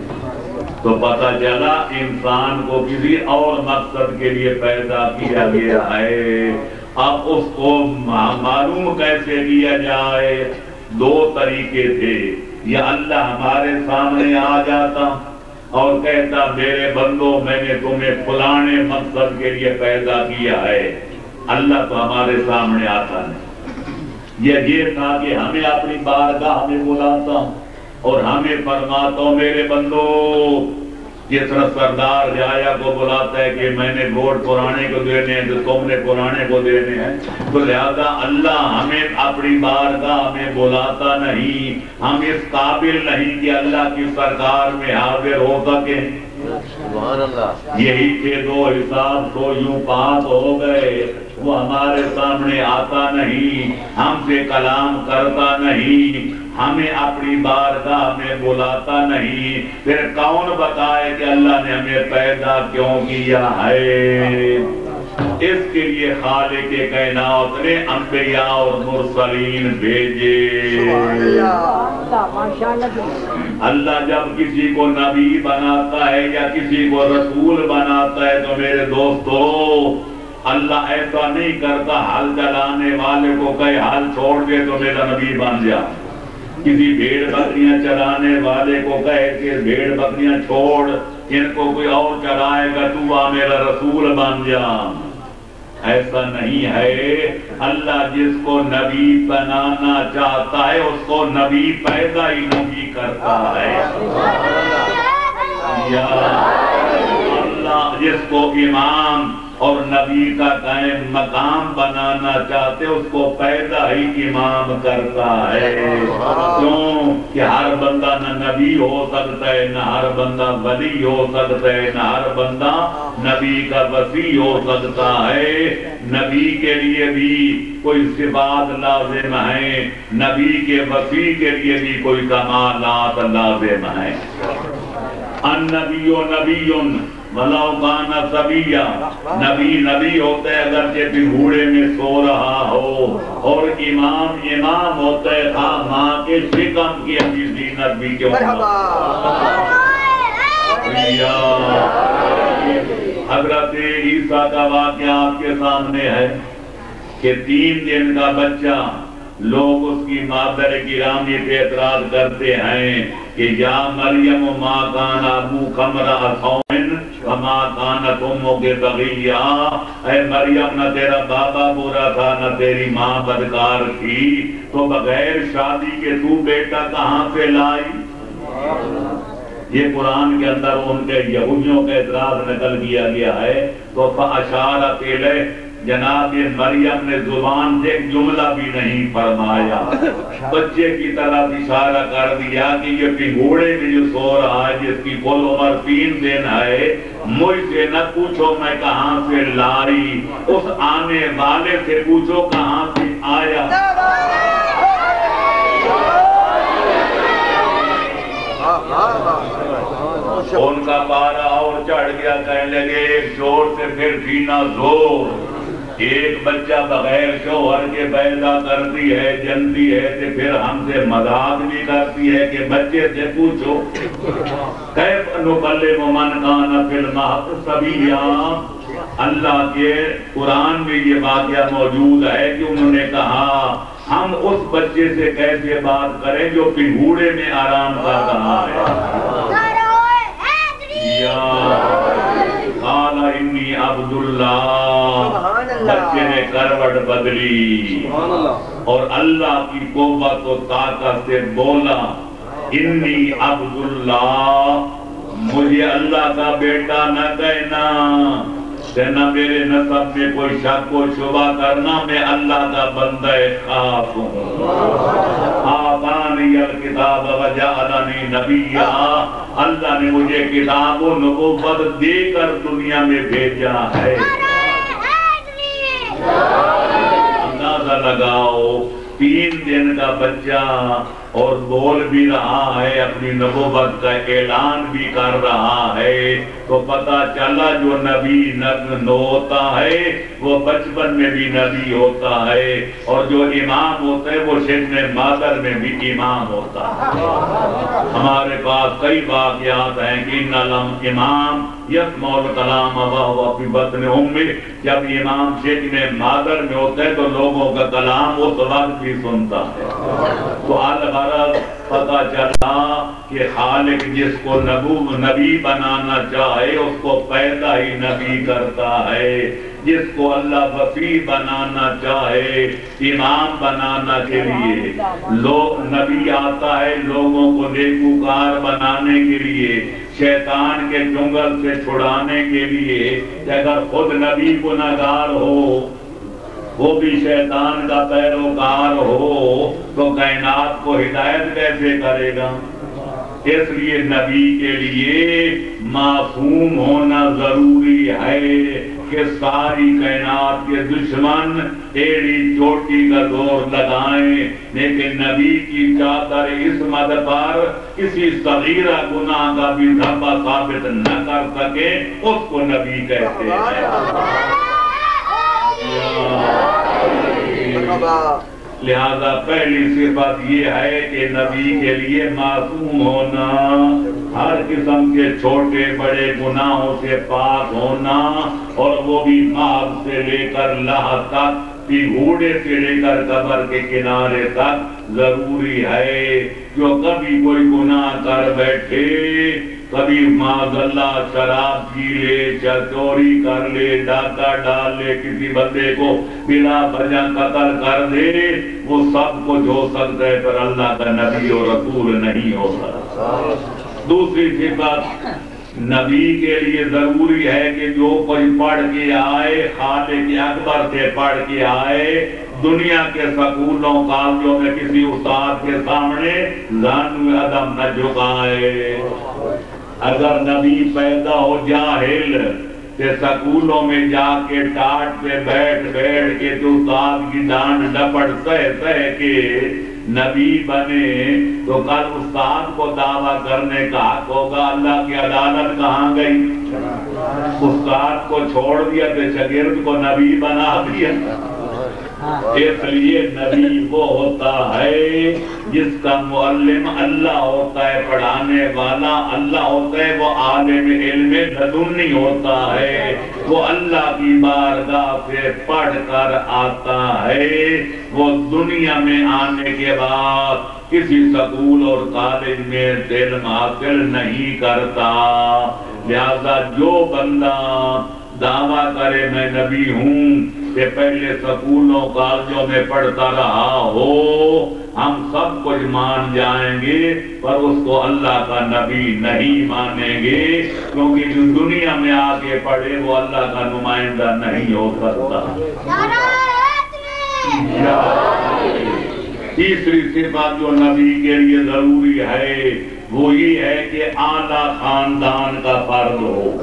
تو پتہ چلا انسان کو کسی اور مقصد کے لیے پیدا کیا گیا ہے۔ اب اس کو معلوم کیسے کیا جائے؟ دو طریقے تھے۔ یا اللہ ہمارے سامنے آ جاتا اور کہتا، میرے بندو، میں نے تمہیں فلانے مقصد کے لیے پیدا کیا ہے۔ اللہ تو ہمارے سامنے آتا نہیں یہ یہ تھا کہ ہمیں اپنی بارگاہ میں بلاتا اور ہمیں فرماتا ہوں، میرے بندو طرح سردار رعایا کو بلاتا ہے کہ میں نے ووٹ پرانے کو دینے ہیں تو تم نے پرانے کو دینے ہیں۔ تو لہذا اللہ ہمیں اپنی بارگاہ میں بلاتا نہیں۔ ہم اس قابل نہیں کہ اللہ کی سرکار میں حاضر ہو سبحان اللہ یہی کے دو حساب تو یوں پاس ہو گئے وہ ہمارے سامنے آتا نہیں ہم سے کلام کرتا نہیں۔ ہمیں اپنی بارگاہ میں بلاتا نہیں۔ پھر کون بتائے کہ اللہ نے ہمیں پیدا کیوں کیا ہے؟ اس کے لیے خالق کائنات نے انبیاء اور مرسلین بھیجے۔ اللہ جب کسی کو نبی بناتا ہے یا کسی کو رسول بناتا ہے تو میرے دوستو، اللہ ایسا نہیں کرتا، حل چلانے والے کو کئی حل چھوڑ دے تو میرا نبی بن جا۔ کسی بھیڑ بکریاں چلانے والے کو کہے کہ بھیڑ بکریاں چھوڑ ان کو کوئی اور چلائے گا، تو آ میرا رسول بن جا۔ ایسا نہیں ہے۔ اللہ جس کو نبی بنانا چاہتا ہے، اس کو نبی پیدا ہی نبی کرتا ہے۔ یا اللہ، جس کو امام اور نبی کا قائم مقام بنانا چاہتے اس کو پیدا ہی امام کرتا ہے۔ کیوں کہ ہر بندہ نہ نبی ہو سکتا ہے، نہ ہر بندہ ولی ہو سکتا ہے، نہ ہر بندہ نبی کا وسیع ہو سکتا ہے۔ نبی کے لیے بھی کوئی صفات لازم ہیں نبی کے وسیع کے لیے بھی کوئی کمالات لازم ہیں۔ النبی و نبی ولو کانا سبیا نبی نبی ہوتا ہے اگرچہ بھی گھوڑے میں سو رہا ہو اور امام امام ہوتا ہے خواہ ماں کے شکم کی اپنی زینت بھی کیوں حضرت عیسیٰ کا واقعہ آپ کے سامنے ہے کہ تین دن کا بچہ لوگ اس کی مادر گرامی پہ اعتراض کرتے ہیں کہ یا مریم ما کان ابو کمرا سوئن وما کانت امو کے بغیہ۔ اے مریم، نہ تیرا بابا برا تھا، نہ تیری ماں بدکار تھی۔ تو بغیر شادی کے تو بیٹا کہاں سے لائی؟ یہ قرآن کے اندر ان کے یہودیوں کا اعتراض نقل کیا گیا ہے۔ تو فاشارہ پیلے جناب مریم نے زبان سے ایک جملہ بھی نہیں فرمایا۔ بچے کی طرح اشارہ کر دیا کہ یہ پنگوڑے میں جو سو رہا ہے، جس کی کل عمر تین دن ہے، مجھ سے نہ پوچھو میں کہاں سے لائی۔ اس آنے والے سے پوچھو کہاں سے آیا۔ ان کا پارا اور چڑھ گیا، کہنے لگے، ایک زور سے پھر پینا زور۔ ایک بچہ بغیر شوہر کے پیدا کرتی ہے جنتی ہے تو پھر ہم سے مذاق بھی کرتی ہے کہ بچے سے پوچھو کیف نبلغ من کان فی المہد سبیا اللہ کے قرآن میں یہ واقعہ موجود ہے کہ انہوں نے کہا ہم اس بچے سے کیسے بات کریں جو پنگوڑے میں آرام کر رہا ہے؟ یا عبداللہ۔ بچے نے کروٹ بدلی اور اللہ کی قوت و طاقت سے بولا انی عبداللہ مجھے اللہ کا بیٹا نہ کہنا۔ کہ نہ میرے نصب میں کوئی شک و شبہ کرنا میں اللہ کا بندہ خاص ہوں۔ آبانی الکتاب وجعلنی نبیہ اللہ نے مجھے کتاب و نبوت دے کر دنیا میں بھیجا ہے۔ اندازہ لگاؤ، تین دن کا بچہ اور بول بھی رہا ہے، اپنی نبوت کا اعلان بھی کر رہا ہے۔ تو پتا چلا جو نبی نبی ہوتا ہے، وہ بچپن میں بھی نبی ہوتا ہے۔ اور جو امام ہوتا ہے وہ شن مادر میں بھی امام ہوتا ہے۔ ہمارے پاس کئی واقعات ہیں کہ نلم امام یس مول کلام اپنی بطن امی۔ جب امام شیخ میں، مادر میں ہوتا ہے تو لوگوں کا کلام اس وقت بھی سنتا ہے۔ تو الغرض پتا چلا کہ خالق جس کو نبو نبی بنانا چاہے، اس کو پیدا ہی نبی کرتا ہے۔ جس کو اللہ وفی بنانا چاہے، امام بنانا کے لیے۔ لوگ نبی آتا ہے لوگوں کو نیکوکار بنانے کے لیے، شیطان کے جنگل سے چھڑانے کے لیے۔ اگر خود نبی گناہگار ہو وہ بھی شیطان کا پیروکار ہو تو کائنات کو ہدایت کیسے کرے گا؟ اس لیے نبی کے لیے معصوم ہونا ضروری ہے کہ ساری کائنات کے دشمن ایڑی چوٹی کا زور لگائیں، لیکن نبی کی چادر اس مد پر کسی صغیرہ گناہ کا بھی دھبا ثابت نہ کر سکے، اس کو نبی کہتے ہیں۔ لہذا پہلی صفت یہ ہے کہ نبی کے لیے معصوم ہونا، ہر قسم کے چھوٹے بڑے گناہوں سے پاک ہونا اور وہ بھی ماغ سے لے کر لہ تک گھوڑے سے لے کر قبر کے کنارے تک ضروری ہے۔ جو کبھی کوئی گناہ کر بیٹھے کبھی معذ اللہ شراب پی لے چوری کر لے ڈاکہ ڈال لے کسی بندے کو بلا بجا قتل کر دے وہ سب کچھ ہو سکتا ہے پر اللہ کا نبی اور رسول نہیں ہو سکتا دوسری صفت نبی کے لیے ضروری ہے کہ جو کوئی پڑھ کے آئے خالق اکبر سے پڑھ کے آئے دنیا کے سکولوں کالجوں میں کسی استاد کے سامنے زان عدم نہ جھکائے اگر نبی پیدا ہو جاہل تے سکولوں میں جا کے ٹاٹ پہ بیٹھ بیٹھ کے تو استاد کی ڈانٹ ڈپڑ سہ سہ کے نبی بنے تو کل استاد کو دعویٰ کرنے کا حق ہوگا۔ اللہ کی عدالت کہاں گئی؟ استاد کو چھوڑ دیا تو شگرد کو نبی بنا دیا۔ ہاں۔ اس لیے نبی وہ ہوتا ہے جس کا معلم اللہ ہوتا ہے، پڑھانے والا اللہ ہوتا ہے۔ وہ عالم علم لدنی ہوتا ہے۔ وہ اللہ کی بارگاہ سے پڑھ کر آتا ہے۔ وہ دنیا میں آنے کے بعد کسی سکول اور کالج میں علم حاصل نہیں کرتا۔ لہذا جو بندہ دعویٰ کرے میں نبی ہوں کہ پہلے سکولوں کالجوں میں پڑھتا رہا ہو۔ ہم سب کچھ مان جائیں گے پر اس کو اللہ کا نبی نہیں مانیں گے۔ کیونکہ جو دنیا میں آگے پڑھے وہ اللہ کا نمائندہ نہیں ہو سکتا۔ تیسری صفت جو نبی کے لیے ضروری ہے وہ یہ ہے کہ اعلیٰ خاندان کا فرد ہو۔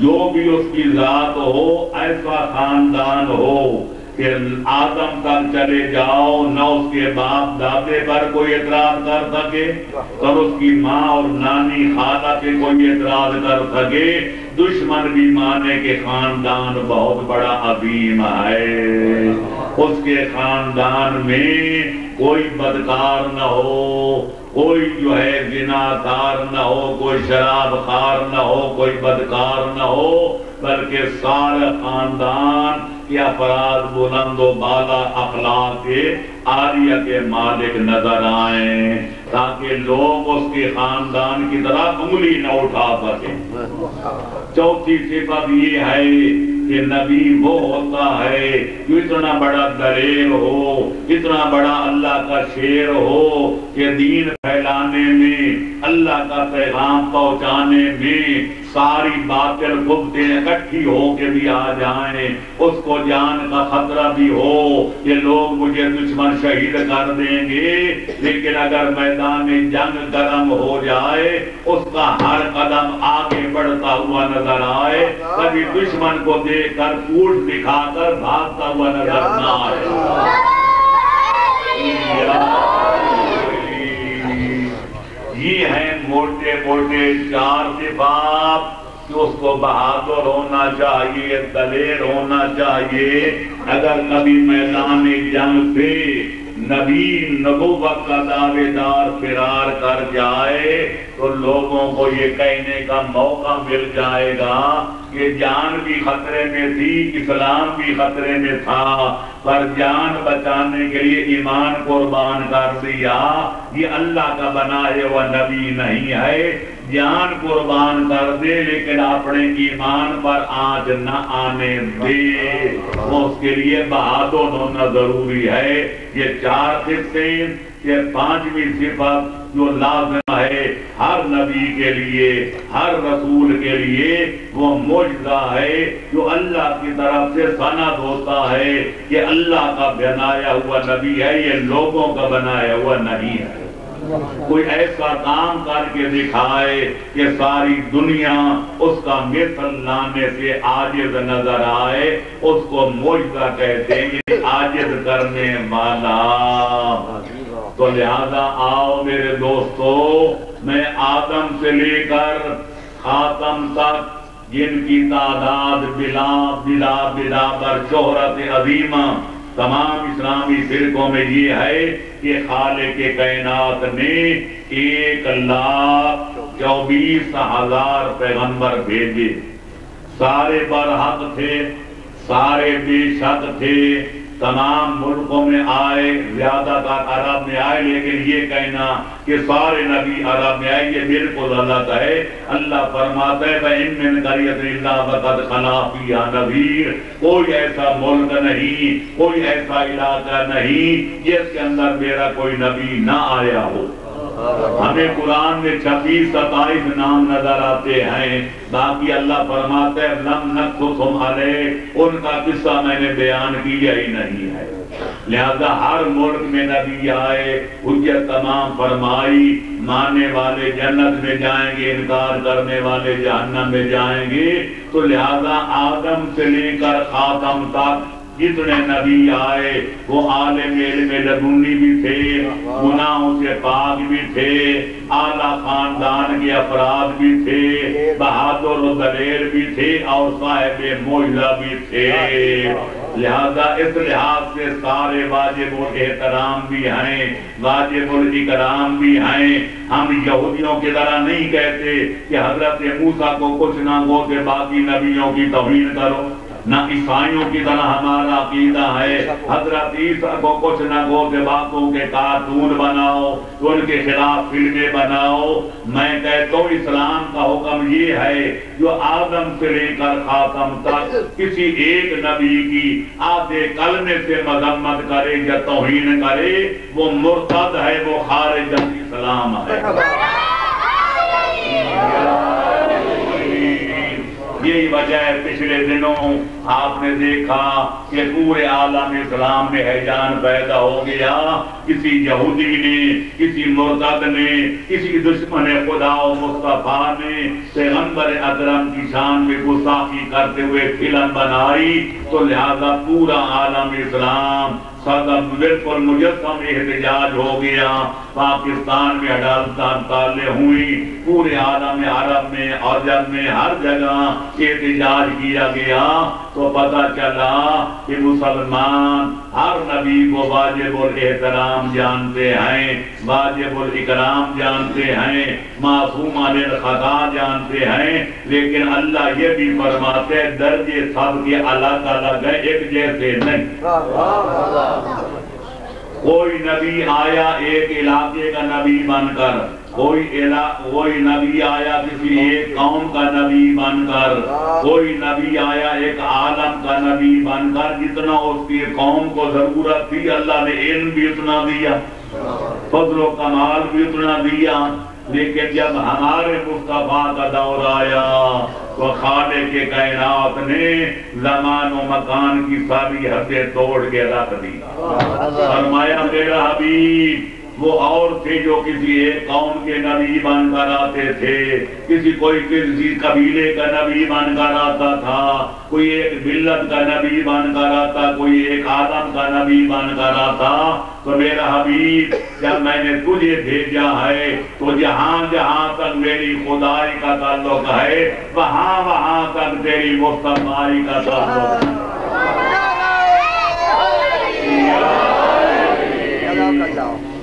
جو بھی اس کی ذات ہو، ایسا خاندان ہو کہ آدم تک چلے جاؤ، نہ اس کے باپ دادے پر کوئی اعتراض کر سکے، اور اس کی ماں اور نانی خالہ پہ کوئی اعتراض کر سکے۔ دشمن بھی مانے کہ خاندان بہت بڑا عظیم ہے۔ اس کے خاندان میں کوئی بدکار نہ ہو۔ کوئی جو ہے زناکار نہ ہو، کوئی شراب خار نہ ہو، کوئی بدکار نہ ہو، بلکہ سارا خاندان کے افراد بلند و بالا اخلاق کے، آریہ کے مالک نظر آئیں۔ تاکہ لوگ اس کے خاندان کی طرح انگلی نہ اٹھا سکیں۔ چوتھی صفت یہ ہے کہ نبی وہ ہوتا ہے جو اتنا بڑا دلیل ہو، اتنا بڑا اللہ کا شیر ہو کہ دین پھیلانے میں، اللہ کا پیغام پہنچانے میں ساری باطل گفتیں اکٹھی ہو کے بھی آ جائیں۔ اس کو جان کا خطرہ بھی ہو کہ لوگ مجھے دشمن شہید کر دیں گے۔ لیکن اگر میں میدان جنگ گرم ہو جائے، اس کا ہر قدم آگے بڑھتا ہوا نظر آئے۔ کبھی دشمن کو دیکھ کر کوٹ دکھا کر بھاگتا ہوا نظر نہ آئے۔ یہ ہیں موٹے موٹے چار صفات کہ اس کو بہادر ہونا چاہیے، دلیر ہونا چاہیے۔ اگر کبھی میدان جنگ پہ نبی نبوت کا دعوے دار فرار کر جائے تو لوگوں کو یہ کہنے کا موقع مل جائے گا کہ جان بھی خطرے میں تھی، اسلام بھی خطرے میں تھا، پر جان بچانے کے لیے ایمان قربان کر دیا۔ یہ اللہ کا بنائے ہوا نبی نہیں ہے۔ جان قربان کر دے، لیکن اپنے ایمان پر آج نہ آنے دے۔ وہ اس کے لیے بہادر ہونا ضروری ہے۔ یہ چار خطے یہ پانچویں صفت جو لازم ہے ہر نبی کے لیے، ہر رسول کے لیے۔ وہ موجزہ ہے جو اللہ کی طرف سے سند ہوتا ہے کہ اللہ کا بنایا ہوا نبی ہے، یہ لوگوں کا بنایا ہوا نہیں ہے۔ کوئی ایسا کام کر کے دکھائے کہ ساری دنیا اس کا مثل لانے سے آجز نظر آئے، اس کو موجزہ کہتے ہیں آجز کرنے والا۔ تو لہذا آؤ میرے دوستو، میں آدم سے لے کر خاتم تک، جن کی تعداد بلا بلا بلا پر شہرت عظیمہ تمام اسلامی فرقوں میں یہ ہے کہ خالق کے کائنات نے ایک لاکھ چوبیس ہزار پیغمبر بھیجے۔ سارے برحق تھے، سارے بے شک تھے۔ تمام ملکوں میں آئے، زیادہ تر عرب میں آئے، لیکن یہ کہنا کہ سارے نبی عرب میں آئے، یہ بالکل غلط ہے۔ اللہ فرماتا ہے وَإِن کوئی ایسا ملک نہیں، کوئی ایسا علاقہ نہیں جس کے اندر میرا کوئی نبی نہ آیا ہو۔ ہمیں قرآن میں چھتیس ستائیس نام نظر آتے ہیں۔ باقی اللہ فرماتے ہیں لم نقصم علیہ، ان کا قصہ میں نے بیان کیا ہی نہیں ہے۔ لہذا ہر ملک میں نبی آئے حجت تمام فرمائی مانے والے جنت میں جائیں گے، انکار کرنے والے جہنم میں جائیں گے۔ تو لہذا آدم سے لے کر خاتم تک جتنے نبی آئے، وہ عالم علم لدنی بھی تھے، گناہوں سے پاک بھی تھے، اعلیٰ خاندان کے افراد بھی تھے، بہادر و دلیر بھی تھے، اور صاحب موجزہ بھی تھے۔ لہذا اس لحاظ سے سارے واجب احترام بھی ہیں، واجب الاکرام بھی ہیں۔ ہم یہودیوں کی طرح نہیں کہتے کہ حضرت موسیٰ کو کچھ نہ گو کہ باقی نبیوں کی توہین کرو۔ نہ عیسائیوں کی طرح ہمارا عقیدہ ہے۔ حضرت عیسیٰ کو کچھ نہ گو کے باتوں کے کارٹون بناؤ، ان کے خلاف فلمیں بناؤ۔ میں کہتا ہوں، اسلام کا حکم یہ ہے، جو آدم سے لے کر خاتم تک کسی ایک نبی کی آدھے کلمے سے مذمت کرے یا توہین کرے، وہ مرتد ہے، وہ خارج اسلام ہے۔ یہی وجہ ہے، پچھلے دنوں آپ نے دیکھا کہ پورے عالم اسلام میں حیجان پیدا ہو گیا۔ کسی یہودی نے، کسی مرتد نے، کسی دشمن خدا و مصطفیٰ نے پیغمبر اکرم کی شان میں گستاخی کرتے ہوئے فلم بنائی۔ تو لہذا پورا عالم اسلام سادہ بالکل مجسم احتجاج ہو گیا۔ پاکستان میں عدالتان تالے ہوئی۔ پورے عالم عرب میں اور جب میں، ہر جگہ احتجاج کیا گیا۔ تو پتہ چلا کہ مسلمان ہر نبی کو واجب الاحترام جانتے ہیں، واجب الاکرام جانتے ہیں، معصوم علی الخطا جانتے ہیں۔ لیکن اللہ یہ بھی فرماتے درجے سب کے الگ الگ ہیں، ایک جیسے نہیں۔ کوئی نبی آیا ایک علاقے کا نبی بن کر، کوئی کوئی نبی آیا کسی ایک قوم کا نبی بن کر، کوئی نبی آیا ایک عالم کا نبی بن کر، جتنا اس کی قوم کو ضرورت تھی، اللہ نے علم بھی اتنا دیا، فضل و کمال بھی اتنا دیا لیکن جب ہمارے مصطفیٰ کا دور آیا تو خالق کے کائنات نے زمان و مکان کی ساری حدیں توڑ کے رکھ دی۔ فرمایا میرا حبیب وہ اور تھے جو کسی ایک قوم کے نبی بن کر آتے تھے۔ کسی کوئی کسی قبیلے کا نبی بن کر آتا تھا، کوئی ایک ملت کا نبی بن کر آتا، کوئی ایک آدم کا نبی بن کر آتا۔ تو میرا حبیب، جب میں نے تجھے بھیجا ہے، تو جہاں جہاں تک میری خدائی کا تعلق ہے، وہاں وہاں تک تیری مستفائی کا تعلق ہے۔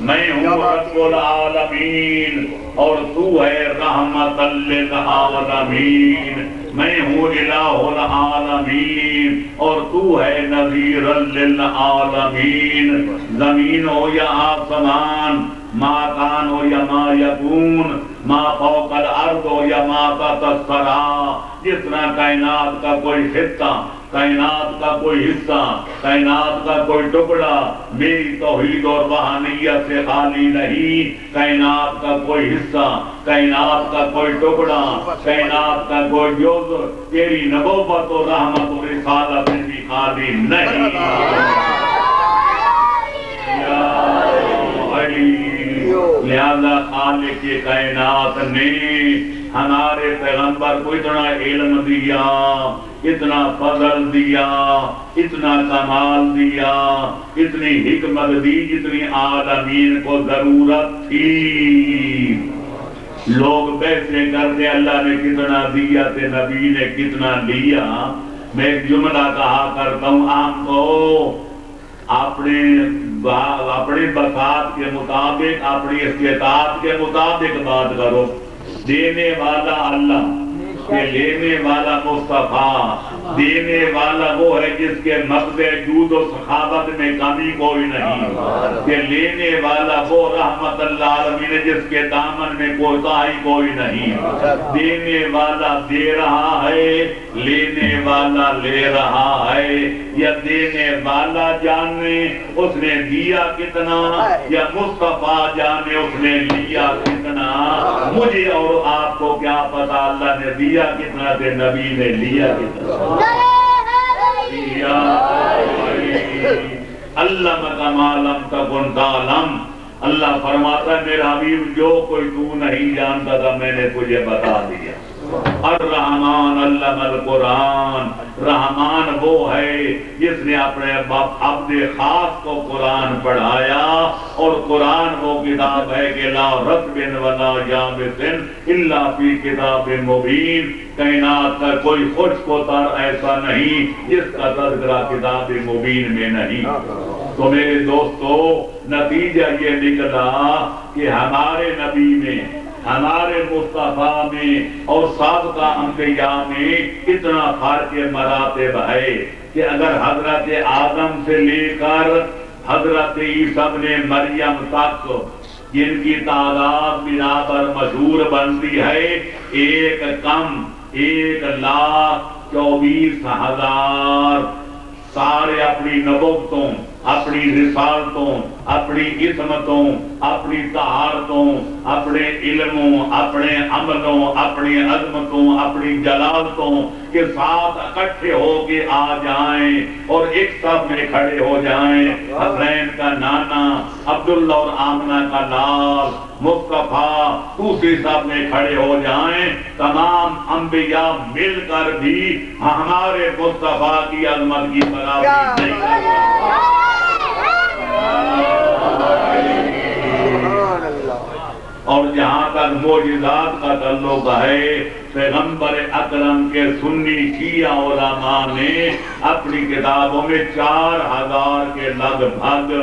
میں ہوں رب العالمین اور تو ہے رحمت للعالمین۔ میں ہوں الہ العالمین اور تو ہے نذیر للعالمین۔ زمین ہو یا آسمان ما کان ہو یا ما یکون۔ ما فوق الارض ہو یا ما تتصرا جتنا کائنات کا کوئی خطہ، کائنات کا کوئی حصہ، کائنات کا کوئی ٹکڑا، میری توحید اور وحانیت سے خالی نہیں۔ کائنات کا کوئی حصہ، کائنات کا کوئی ٹکڑا، کائنات کا کوئی جز تیری نبوت و رحمت و رسالت سے بھی خالی نہیں۔ لہذا خالق کے کائنات نے ہمارے پیغمبر کو اتنا علم دیا، اتنا فضل دیا، اتنا کمال دیا، اتنی حکمت دی جتنی عالمین کو ضرورت تھی۔ لوگ بیٹھے کرتے، اللہ نے کتنا دیا تے نبی نے کتنا لیا۔ میں ایک جملہ کہا کرتا ہوں، آپ کو اپنے اپنے بسات کے مطابق اپنی استطاعت کے مطابق بات کرو۔ دینے والا اللہ کہ لینے والا مصطفیٰ۔ دینے والا وہ ہے جس کے مقد جود و سخاوت میں کمی کوئی نہیں۔ کہ لینے والا وہ رحمت اللہ عالمین ہے جس کے دامن میں کوتاہی کوئی نہیں۔ دینے والا دے رہا ہے لینے والا لے رہا ہے۔ یا دینے والا جانے اس نے دیا کتنا۔ یا مصطفیٰ جانے اس نے لیا کتنا۔ مجھے اور آپ کو کیا پتا اللہ نے دیا کتنا دے نبی نے لیا کتنا۔ اللہ مالم تکن تعلم اللہ فرماتا ہے، میرا حبیب، جو کوئی تو نہیں جانتا تھا، میں نے تجھے بتا دیا۔ الرحمن علم القرآن۔ رحمان وہ ہے جس نے اپنے عبد خاص کو قرآن پڑھایا۔ اور قرآن وہ کتاب ہے کہ لا رتب ولا جامس الا فی کتاب مبین۔ کائنات کا کوئی خوش کو تر ایسا نہیں جس کا تذکرہ کتاب مبین میں نہیں۔ تو میرے دوستو، نتیجہ یہ نکلا کہ ہمارے نبی میں ہمارے مصطفیٰ میں اور سابقہ انبیاء میں اتنا فرق مراتب ہے کہ اگر حضرت آدم سے لے کر حضرت عیسیٰ نے مریم تک جن کی تعداد بنا پر مشہور بنتی ہے، ایک کم ایک لاکھ چوبیس ہزار۔ سارے اپنی نبوتوں اپنی رسالتوں، اپنی عصمتوں اپنی طہارتوں اپنے علموں، اپنے عملوں، اپنی عظمتوں، اپنی جلالتوں کے ساتھ اکٹھے ہو کے آ جائیں اور ایک سب میں کھڑے ہو جائیں۔ حسین کا نانا، عبداللہ اور آمنہ کا لال، مصطفیٰ دوسری سب میں کھڑے ہو جائیں۔ تمام انبیاء مل کر بھی ہمارے مصطفیٰ کی عظمت کی برابری نہیں کر اور جہاں تک موجزات کا تعلق ہے، پیغمبر اکرم کے سنی شیعہ علماء نے اپنی کتابوں میں چار ہزار کے لگ بھگ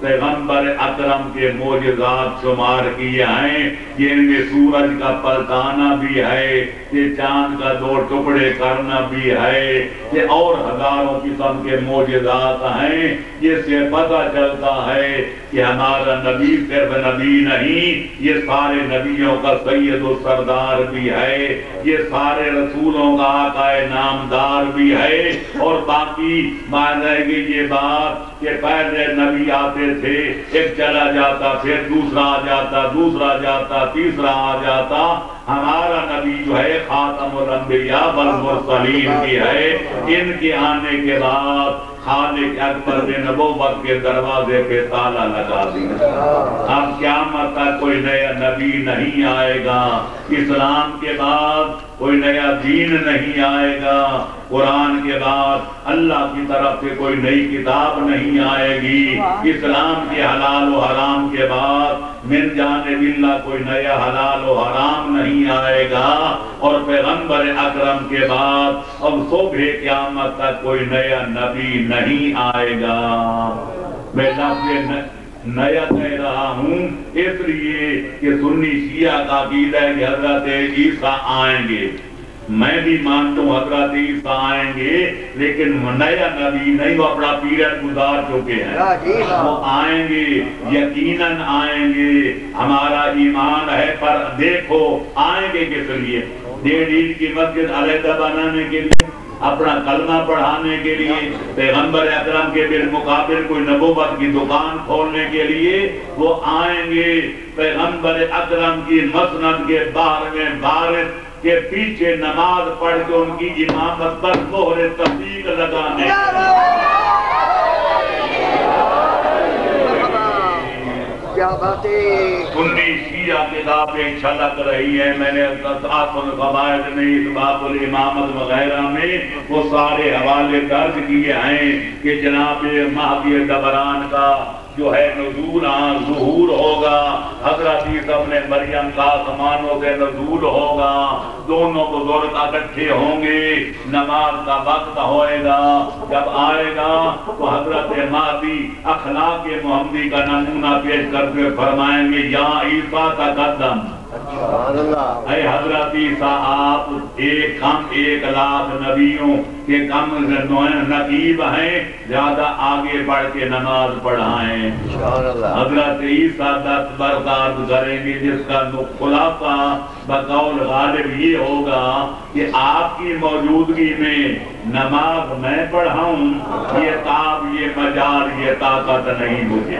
پیغمبر اکرم کے موجزات شمار کیے ہیں۔ یہ میں سورج کا پلٹانا بھی ہے، یہ چاند کا دو ٹکڑے کرنا بھی ہے۔ یہ اور ہزاروں قسم کے موجزات ہیں، یہ سے پتہ چلتا ہے کہ ہمارا نبی صرف نبی نہیں، یہ سارے نبیوں کا سید و سردار بھی ہے۔ یہ سارے رسولوں کا آقا نامدار بھی ہے۔ اور باقی مان رہے گی یہ بات کہ پہلے نبی آتے تھے ایک چلا جاتا پھر دوسرا آ جاتا دوسرا جاتا تیسرا آ جاتا۔ ہمارا نبی جو ہے خاتم الانبیاء والمرسلین بھی ہے۔ ان کے آنے کے بعد خالق اکبر نے نبوت کے دروازے پہ تالا لگا دیا۔ اب قیامت تک کوئی نیا نبی نہیں آئے گا۔ اسلام کے بعد کوئی نیا دین نہیں آئے گا۔ قرآن کے بعد اللہ کی طرف سے کوئی نئی کتاب نہیں آئے گی۔ اسلام کے حلال و حرام کے بعد من جانب اللہ کوئی نیا حلال و حرام نہیں آئے گا۔ اور پیغمبر اکرم کے بعد اب صبح قیامت تک کوئی نیا نبی نہیں آئے گا۔ میں لفظ نیا کہہ رہا ہوں اس لیے کہ سنی شیعہ کا عقیدہ ہے کہ حضرت عیسیٰ آئیں گے۔ میں بھی مانتا ہوں حضرت عیسیٰ آئیں گے لیکن نیا نبی نہیں وہ اپنا پیریڈ گزار چکے ہیں۔ وہ آئیں گے یقیناً آئیں گے۔ ہمارا ایمان ہے پر دیکھو آئیں گے کس لیے؟ ڈیڑھ عید کی مسجد علیحدہ بنانے کے لیے اپنا کلمہ پڑھانے کے لیے پیغمبر اکرم کے بالمقابل کوئی نبوت کی دکان کھولنے کے لیے وہ آئیں گے۔ پیغمبر اکرم کی مسند کے بار میں بارش کے پیچھے نماز پڑھ کے ان کی امامت پر مہر تصدیق لگانے سنی شیعہ کتابیں چھلک رہی ہیں۔ میں نے تطاف القبائد میں اطباب الامامت وغیرہ میں وہ سارے حوالے درج کیے ہیں کہ جناب مہدی دبران کا جو ہے نزول آن ظہور ہوگا۔ حضرت عیسیٰ ابن مریم کا زمانوں سے نزول ہوگا۔ دونوں بزرگ اکٹھے ہوں گے۔ نماز کا وقت ہوئے گا۔ جب آئے گا تو حضرت مادی اخلاق محمدی کا نمونہ پیش کرتے فرمائیں گے، یا عیسیٰ کا قدم۔ اے حضرت عیسیٰ آپ ایک کم ایک لاکھ نبیوں کے کم نقیب ہیں زیادہ آگے بڑھ کے نماز پڑھائیں۔ حضرت عیسیٰ دس برداشت کریں گے جس کا خلاصہ بقول غالب یہ ہوگا کہ آپ کی موجودگی میں نماز میں پڑھاؤں، یہ تاب، یہ مجال یہ طاقت نہیں مجھے۔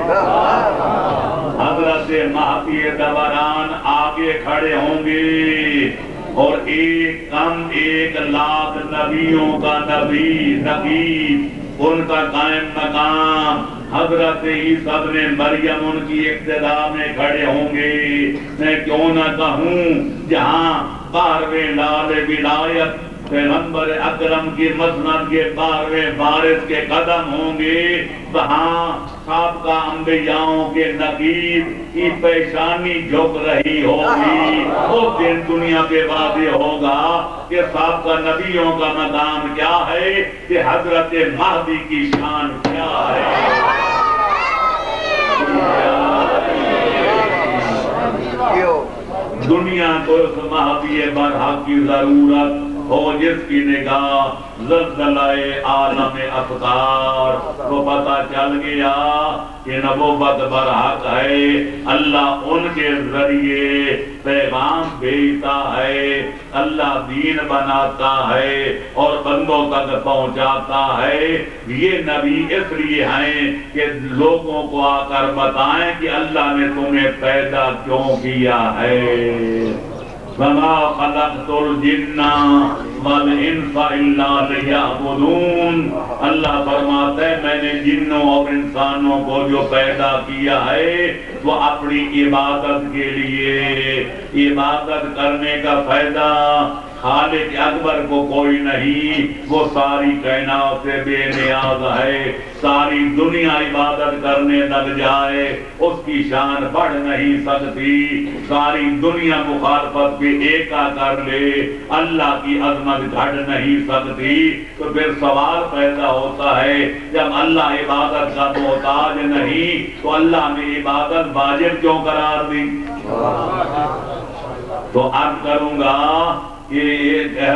حضرت مہدی دوران آگے کھڑے ہوں گے اور ایک کم ایک لاکھ نبیوں کا نبی نبی، ان کا قائم مقام۔ حضرت عیسیٰ ابن مریم ان کی ابتدا میں کھڑے ہوں گے۔ میں کیوں نہ کہوں، جہاں بارہویں لال ولایت پیغمبر اکرم کی مسند کے بارہویں بارش کے قدم ہوں گے وہاں سابقہ انبیاءوں کے نقیب کی پیشانی جھک رہی ہوگی۔ اس دن دنیا پہ واضح ہوگا کہ سابقہ نبیوں کا مقام کیا ہے کہ حضرت مہدی کی شان کیا ہے۔ دنیا کو اس مہدی برحق کی ضرورت ہو جس کی نگاہ زلزلہ عالم افطار کو پتا چل گیا کہ نبوت برحق ہے، اللہ ان کے ذریعے پیغام بھیجتا ہے، اللہ دین بناتا ہے اور بندوں تک پہنچاتا ہے۔ یہ نبی اس لیے ہیں کہ لوگوں کو آ کر بتائیں کہ اللہ نے تمہیں پیدا کیوں کیا ہے۔ وما خلقت الجن والانس الا ليعبدون۔ اللہ فرماتا ہے، میں نے جنوں اور انسانوں کو جو پیدا کیا ہے وہ اپنی عبادت کے لیے، عبادت کرنے کا فائدہ خالق اکبر کو کوئی نہیں، وہ ساری کائنات سے بے نیاز ہے، ساری دنیا عبادت کرنے لگ جائے، اس کی شان بڑھ نہیں سکتی۔ ساری دنیا مخالفت پہ ایکا کر لے، اللہ کی عظمت گھٹ نہیں سکتی۔ تو پھر سوال پیدا ہوتا ہے، جب اللہ عبادت کا محتاج نہیں، تو اللہ نے عبادت واجب کیوں قرار دی تو اب کروں گا کہ یہ